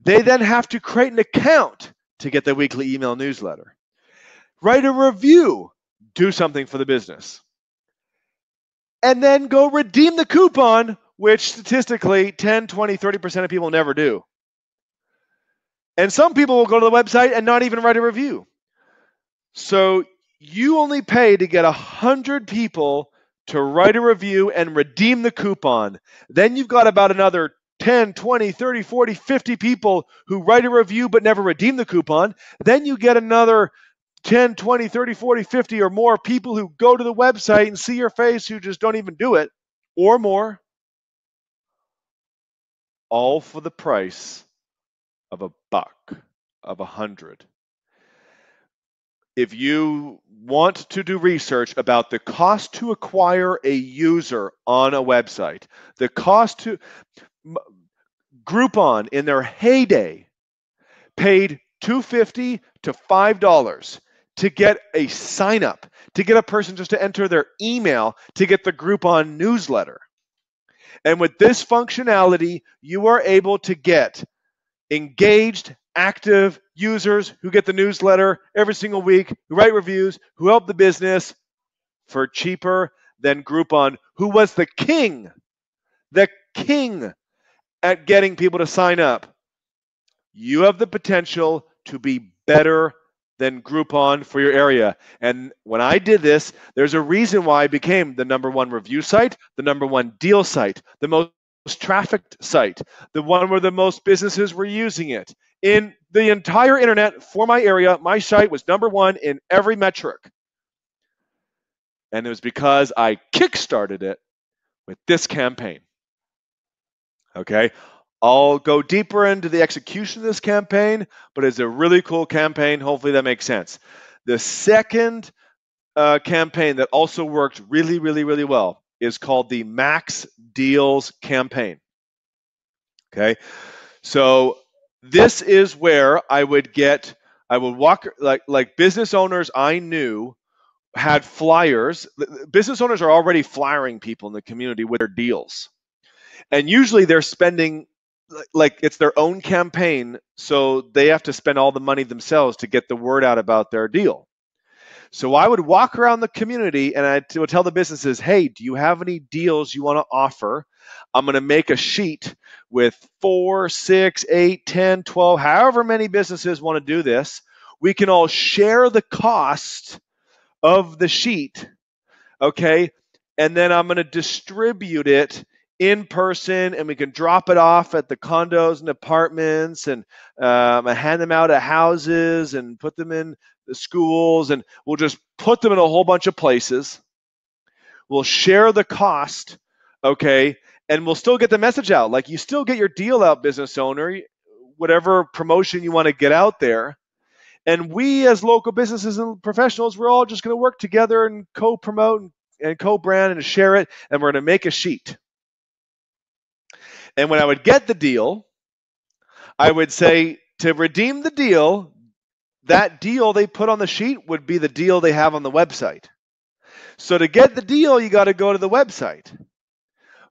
They then have to create an account to get the weekly email newsletter, write a review, do something for the business, and then go redeem the coupon, which statistically 10, 20, 30% of people never do. And some people will go to the website and not even write a review. So you only pay to get 100 people to write a review and redeem the coupon. Then you've got about another 10, 20, 30, 40, 50 people who write a review but never redeem the coupon. Then you get another 10, 20, 30, 40, 50 or more people who go to the website and see your face who just don't even do it or more. All for the price of a buck, of a hundred if you want to do research about the cost to acquire a user on a website, the cost to Groupon in their heyday paid 250 to $5 to get a sign up, to get a person just to enter their email to get the Groupon newsletter. And with this functionality, you are able to get engaged active users who get the newsletter every single week, who write reviews, who help the business for cheaper than Groupon, who was the king, the king at getting people to sign up. You have the potential to be better than Groupon for your area. And when I did this, there's a reason why I became the number one review site, the number one deal site, the most trafficked site, the one where the most businesses were using it. In the entire internet for my area, my site was number one in every metric. And it was because I kickstarted it with this campaign. Okay. I'll go deeper into the execution of this campaign, but it's a really cool campaign. Hopefully that makes sense. The second uh, campaign that also worked really, really, really well is called the Max Deals campaign. Okay. So this is where I would get, I would walk like like business owners I knew had flyers. Business owners are already flyering people in the community with their deals. And usually they're spending like it's their own campaign, so they have to spend all the money themselves to get the word out about their deal. So I would walk around the community and I would tell the businesses, hey, do you have any deals you want to offer? I'm going to make a sheet with four, six, eight, ten, twelve, however many businesses want to do this. We can all share the cost of the sheet, okay? And then I'm going to distribute it in person and we can drop it off at the condos and apartments and um, hand them out at houses and put them in the schools and we'll just put them in a whole bunch of places. We'll share the cost okay and we'll still get the message out. Like you still get your deal out business owner whatever promotion you want to get out there. And we as local businesses and professionals we're all just going to work together and co-promote and, and co-brand and share it and we're going to make a sheet and when I would get the deal, I would say to redeem the deal, that deal they put on the sheet would be the deal they have on the website. So to get the deal, you got to go to the website.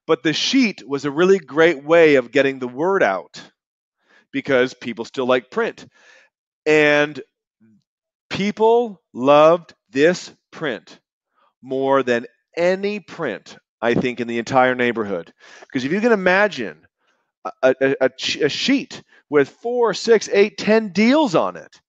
But the sheet was a really great way of getting the word out because people still like print. And people loved this print more than any print I think, in the entire neighborhood. Because if you can imagine a, a, a, a sheet with four, six, eight, ten deals on it,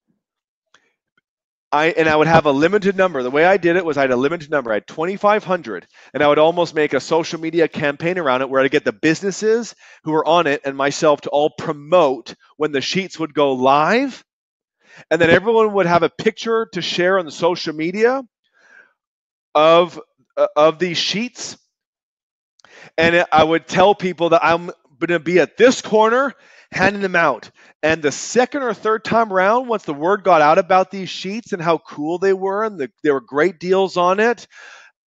I and I would have a limited number. The way I did it was I had a limited number. I had 2,500, and I would almost make a social media campaign around it where I'd get the businesses who were on it and myself to all promote when the sheets would go live, and then everyone would have a picture to share on the social media of uh, of these sheets and I would tell people that I'm going to be at this corner handing them out. And the second or third time around, once the word got out about these sheets and how cool they were, and the, there were great deals on it,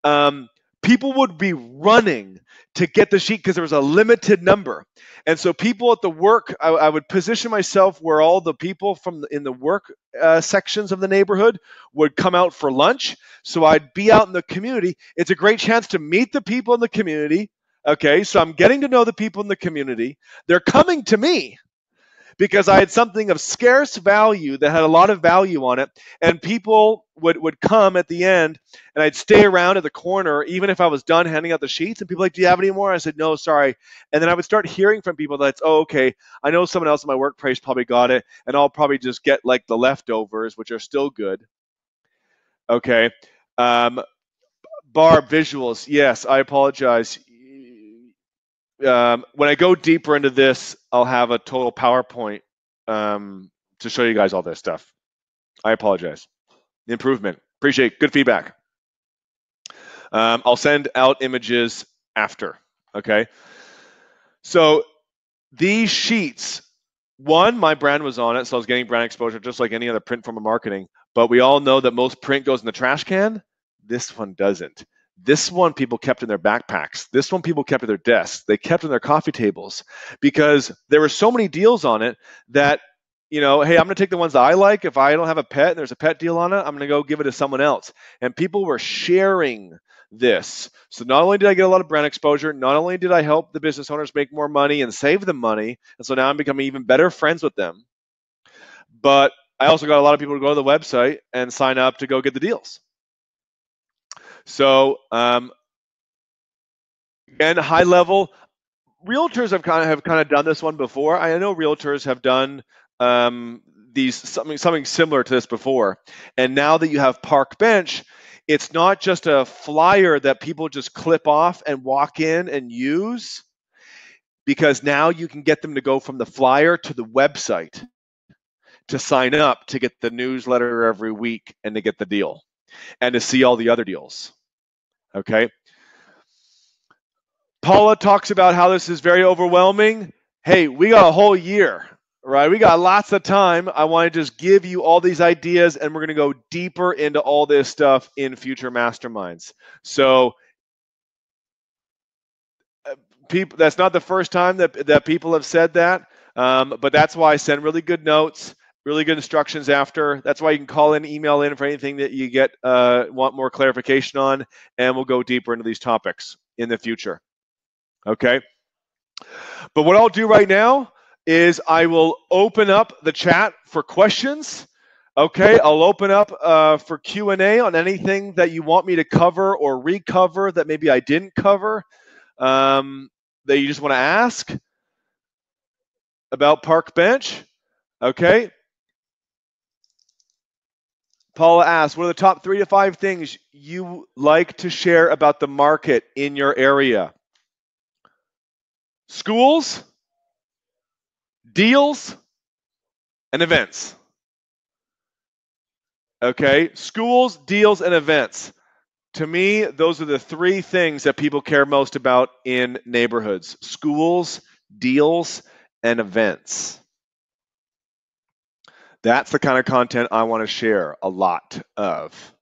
um, people would be running to get the sheet because there was a limited number. And so people at the work, I, I would position myself where all the people from the, in the work uh, sections of the neighborhood would come out for lunch. So I'd be out in the community. It's a great chance to meet the people in the community, Okay, so I'm getting to know the people in the community. They're coming to me because I had something of scarce value that had a lot of value on it. And people would, would come at the end and I'd stay around at the corner, even if I was done handing out the sheets. And people like, Do you have any more? I said, No, sorry. And then I would start hearing from people that's, Oh, okay, I know someone else in my workplace probably got it. And I'll probably just get like the leftovers, which are still good. Okay. Um, Barb visuals. Yes, I apologize um, when I go deeper into this, I'll have a total PowerPoint um, to show you guys all this stuff. I apologize. Improvement. Appreciate good feedback. Um, I'll send out images after. Okay. So these sheets, one, my brand was on it, so I was getting brand exposure just like any other print form of marketing. But we all know that most print goes in the trash can. This one doesn't. This one people kept in their backpacks. This one people kept at their desks. They kept on their coffee tables because there were so many deals on it that, you know, hey, I'm going to take the ones that I like. If I don't have a pet and there's a pet deal on it, I'm going to go give it to someone else. And people were sharing this. So not only did I get a lot of brand exposure, not only did I help the business owners make more money and save them money, and so now I'm becoming even better friends with them, but I also got a lot of people to go to the website and sign up to go get the deals. So um, again, high level, realtors have kind of have kind of done this one before. I know realtors have done um, these something something similar to this before. And now that you have Parkbench, it's not just a flyer that people just clip off and walk in and use because now you can get them to go from the flyer to the website to sign up to get the newsletter every week and to get the deal and to see all the other deals. Okay. Paula talks about how this is very overwhelming. Hey, we got a whole year, right? We got lots of time. I want to just give you all these ideas, and we're going to go deeper into all this stuff in future masterminds. So, uh, people, that's not the first time that that people have said that, um, but that's why I send really good notes really good instructions after. That's why you can call in, email in for anything that you get uh, want more clarification on, and we'll go deeper into these topics in the future. Okay. But what I'll do right now is I will open up the chat for questions. Okay, I'll open up uh, for Q and A on anything that you want me to cover or recover that maybe I didn't cover um, that you just want to ask about Parkbench. Okay, Paula asks, what are the top three to five things you like to share about the market in your area? Schools, deals, and events. Okay, schools, deals, and events. To me, those are the three things that people care most about in neighborhoods schools, deals, and events. That's the kind of content I want to share a lot of.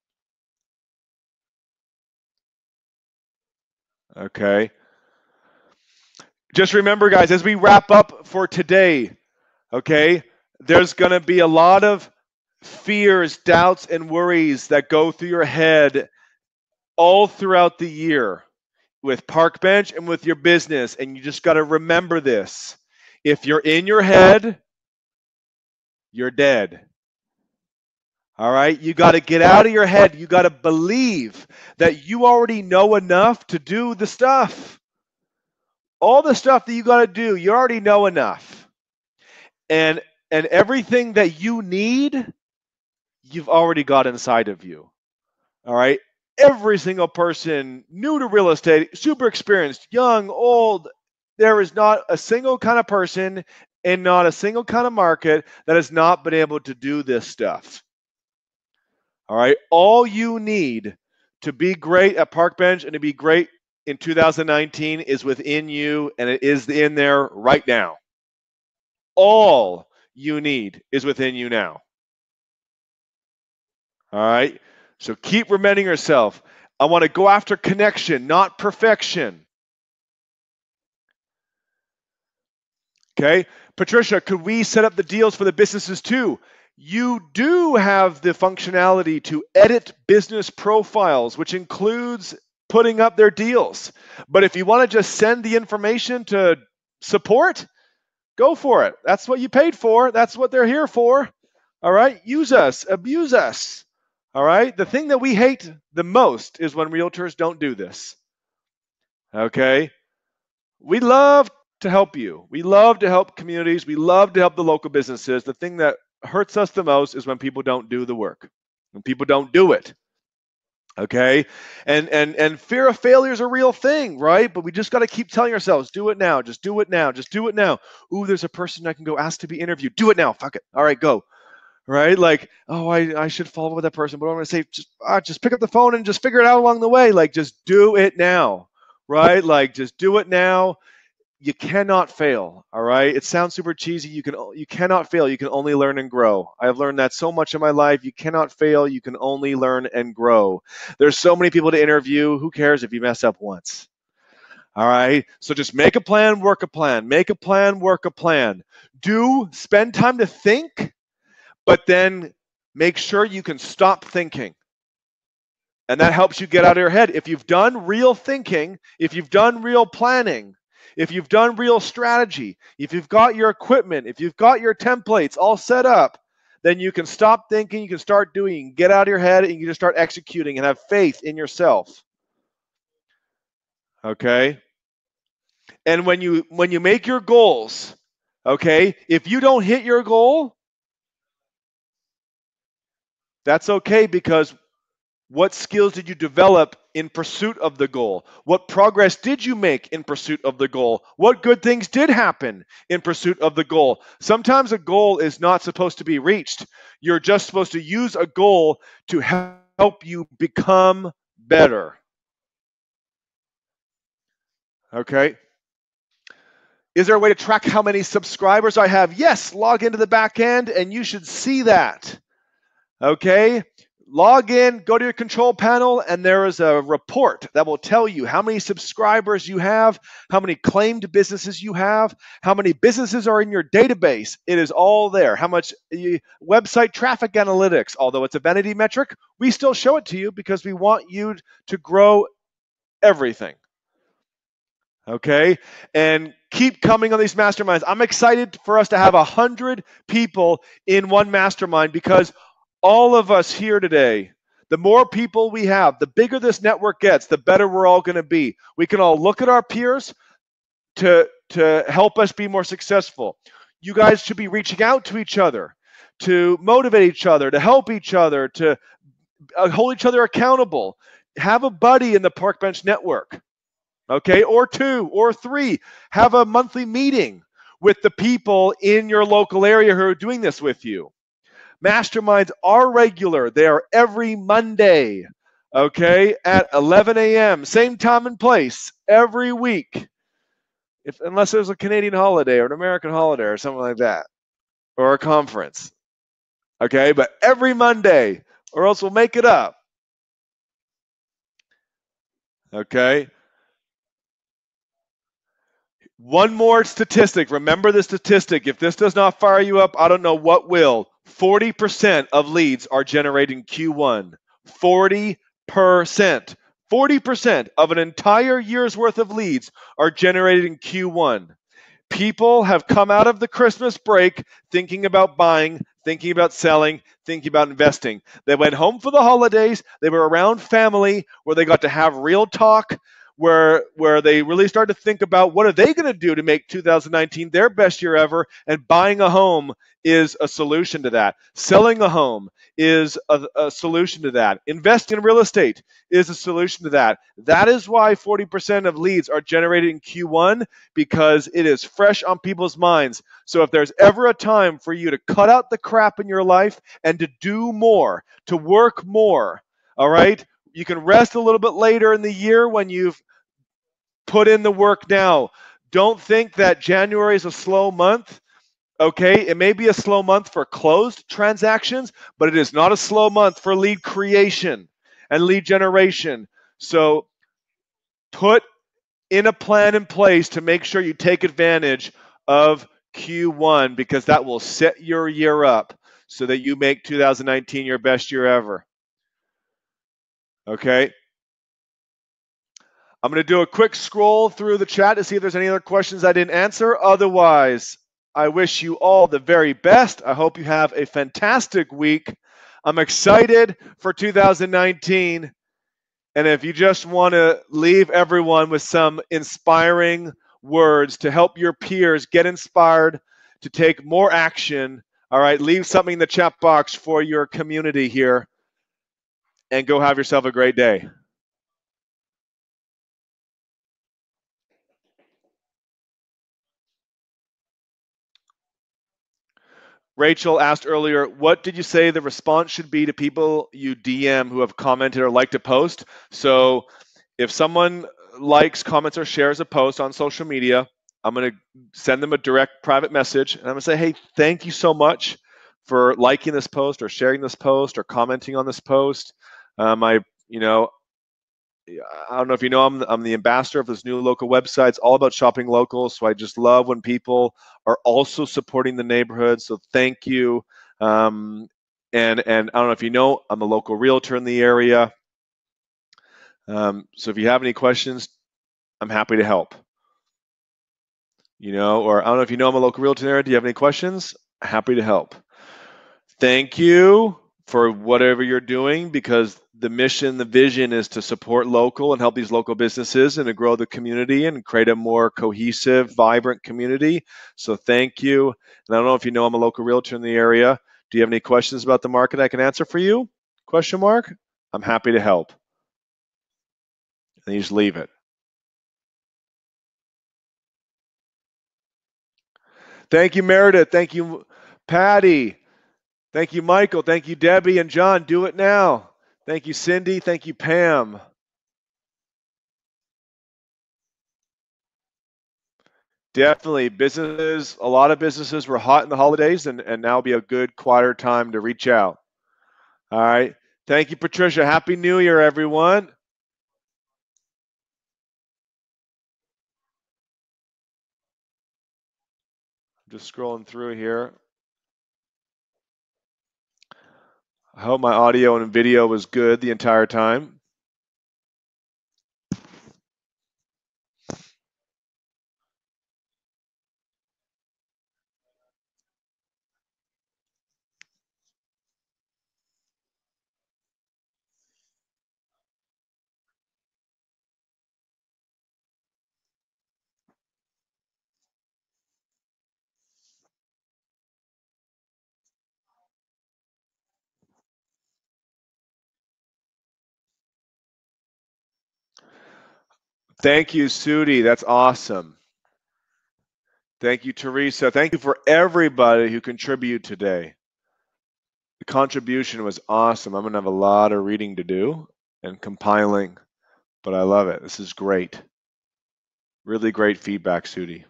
Okay. Just remember, guys, as we wrap up for today, okay, there's going to be a lot of fears, doubts, and worries that go through your head all throughout the year with Parkbench and with your business. And you just got to remember this. If you're in your head, you're dead. All right? You got to get out of your head. You got to believe that you already know enough to do the stuff. All the stuff that you got to do, you already know enough. And and everything that you need, you've already got inside of you. All right? Every single person new to real estate, super experienced, young, old, there is not a single kind of person and not a single kind of market that has not been able to do this stuff. All right. All you need to be great at Parkbench and to be great in 2019 is within you and it is in there right now. All you need is within you now. All right. So keep reminding yourself I want to go after connection, not perfection. Okay. Patricia, could we set up the deals for the businesses too? You do have the functionality to edit business profiles, which includes putting up their deals. But if you want to just send the information to support, go for it. That's what you paid for. That's what they're here for. All right. Use us, abuse us. All right. The thing that we hate the most is when realtors don't do this. Okay. We love to help you. We love to help communities. We love to help the local businesses. The thing that hurts us the most is when people don't do the work. When people don't do it. Okay? And and and fear of failure is a real thing, right? But we just got to keep telling ourselves, do it now. Just do it now. Just do it now. Ooh, there's a person I can go ask to be interviewed. Do it now. Fuck it. All right, go. Right? Like, oh, I, I should follow up with that person, but I'm gonna say just ah, just pick up the phone and just figure it out along the way. Like, just do it now. Right? Like, just do it now you cannot fail all right? It sounds super cheesy. You can you cannot fail. You can only learn and grow. I've learned that so much in my life. You cannot fail. You can only learn and grow. There's so many people to interview. Who cares if you mess up once? All right? So just make a plan work a plan. Make a plan work a plan. Do spend time to think but then make sure you can stop thinking. And that helps you get out of your head. If you've done real thinking if you've done real planning if you've done real strategy, if you've got your equipment, if you've got your templates all set up, then you can stop thinking, you can start doing, you can get out of your head, and you can just start executing and have faith in yourself. Okay? And when you when you make your goals, okay, if you don't hit your goal, That's okay because what skills did you develop in pursuit of the goal? What progress did you make in pursuit of the goal? What good things did happen in pursuit of the goal? Sometimes a goal is not supposed to be reached. You're just supposed to use a goal to help you become better. Okay? Is there a way to track how many subscribers I have? Yes, log into the back end and you should see that. Okay? Log in, go to your control panel, and there is a report that will tell you how many subscribers you have, how many claimed businesses you have, how many businesses are in your database. It is all there. How much website traffic analytics, although it's a vanity metric, we still show it to you because we want you to grow everything. Okay, and keep coming on these masterminds. I'm excited for us to have a hundred people in one mastermind because all of us here today, the more people we have, the bigger this network gets, the better we're all going to be. We can all look at our peers to, to help us be more successful. You guys should be reaching out to each other, to motivate each other, to help each other, to uh, hold each other accountable. Have a buddy in the Parkbench Network, okay, or two or three. Have a monthly meeting with the people in your local area who are doing this with you. Masterminds are regular. They are every Monday, okay, at 11 a.m., same time and place, every week. If, unless there's a Canadian holiday or an American holiday or something like that, or a conference. Okay, but every Monday, or else we'll make it up. Okay. One more statistic. Remember the statistic. If this does not fire you up, I don't know what will. 40% of leads are generated in Q1. 40%. 40% of an entire year's worth of leads are generated in Q1. People have come out of the Christmas break thinking about buying, thinking about selling, thinking about investing. They went home for the holidays. They were around family where they got to have real talk, where where they really start to think about what are they going to do to make 2019 their best year ever and buying a home is a solution to that. Selling a home is a, a, solution to that. Investing in real estate is a solution to that. That is why 40% of leads are generated in q1 because it is fresh on people's minds. So if there's ever a time for you to cut out the crap in your life and to do more to work more all right? You can rest a little bit later in the year when you've put in the work now. Don't think that January is a slow month. Okay, it may be a slow month for closed transactions, but it is not a slow month for lead creation and lead generation. So put in a plan in place to make sure you take advantage of Q1 because that will set your year up so that you make 2019 your best year ever. Okay. I'm going to do a quick scroll through the chat to see if there's any other questions I didn't answer. Otherwise, I wish you all the very best. I hope you have a fantastic week. I'm excited for 2019. And if you just want to leave everyone with some inspiring words to help your peers get inspired to take more action, all right, leave something in the chat box for your community here and go have yourself a great day. Rachel asked earlier, what did you say the response should be to people you DM who have commented or liked a post? So if someone likes, comments, or shares a post on social media, I'm going to send them a direct private message and I'm going to say, hey, thank you so much for liking this post or sharing this post or commenting on this post. Um, I, you know, I don't know if you know, I'm, I'm the ambassador of this new local website. It's all about shopping local. So I just love when people are also supporting the neighborhood. So thank you. Um, and and I don't know if you know, I'm a local realtor in the area. Um, so if you have any questions, I'm happy to help. You know, or I don't know if you know I'm a local realtor in the area. Do you have any questions? Happy to help. Thank you for whatever you're doing because the mission, the vision is to support local and help these local businesses and to grow the community and create a more cohesive, vibrant community. So thank you. And I don't know if you know I'm a local realtor in the area. Do you have any questions about the market I can answer for you? Question mark? I'm happy to help. And you just leave it. Thank you, Meredith. Thank you, Patty. Thank you, Michael. Thank you, Debbie and John. Do it now. Thank you, Cindy. Thank you, Pam. Definitely. Businesses, a lot of businesses were hot in the holidays, and, and now be a good, quieter time to reach out. All right. Thank you, Patricia. Happy New Year, everyone. Just scrolling through here. I hope my audio and video was good the entire time. Thank you, Sudi. That's awesome. Thank you, Teresa. Thank you for everybody who contributed today. The contribution was awesome. I'm going to have a lot of reading to do and compiling, but I love it. This is great. Really great feedback, Sudi.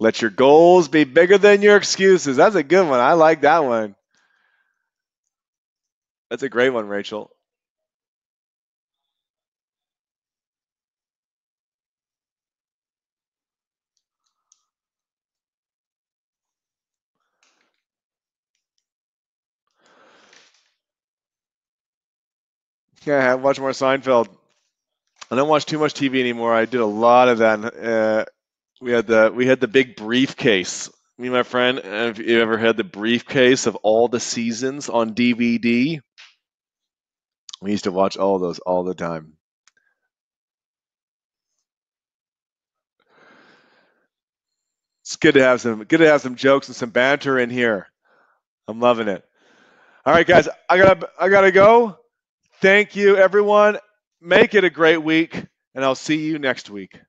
Let your goals be bigger than your excuses. That's a good one. I like that one. That's a great one, Rachel. Yeah, I watch more Seinfeld. I don't watch too much TV anymore. I did a lot of that. Uh, we had the we had the big briefcase. Me and my friend, have you ever had the briefcase of all the seasons on DVD? We used to watch all those all the time. It's good to have some good to have some jokes and some banter in here. I'm loving it. All right, guys, I gotta I gotta go. Thank you, everyone. Make it a great week, and I'll see you next week.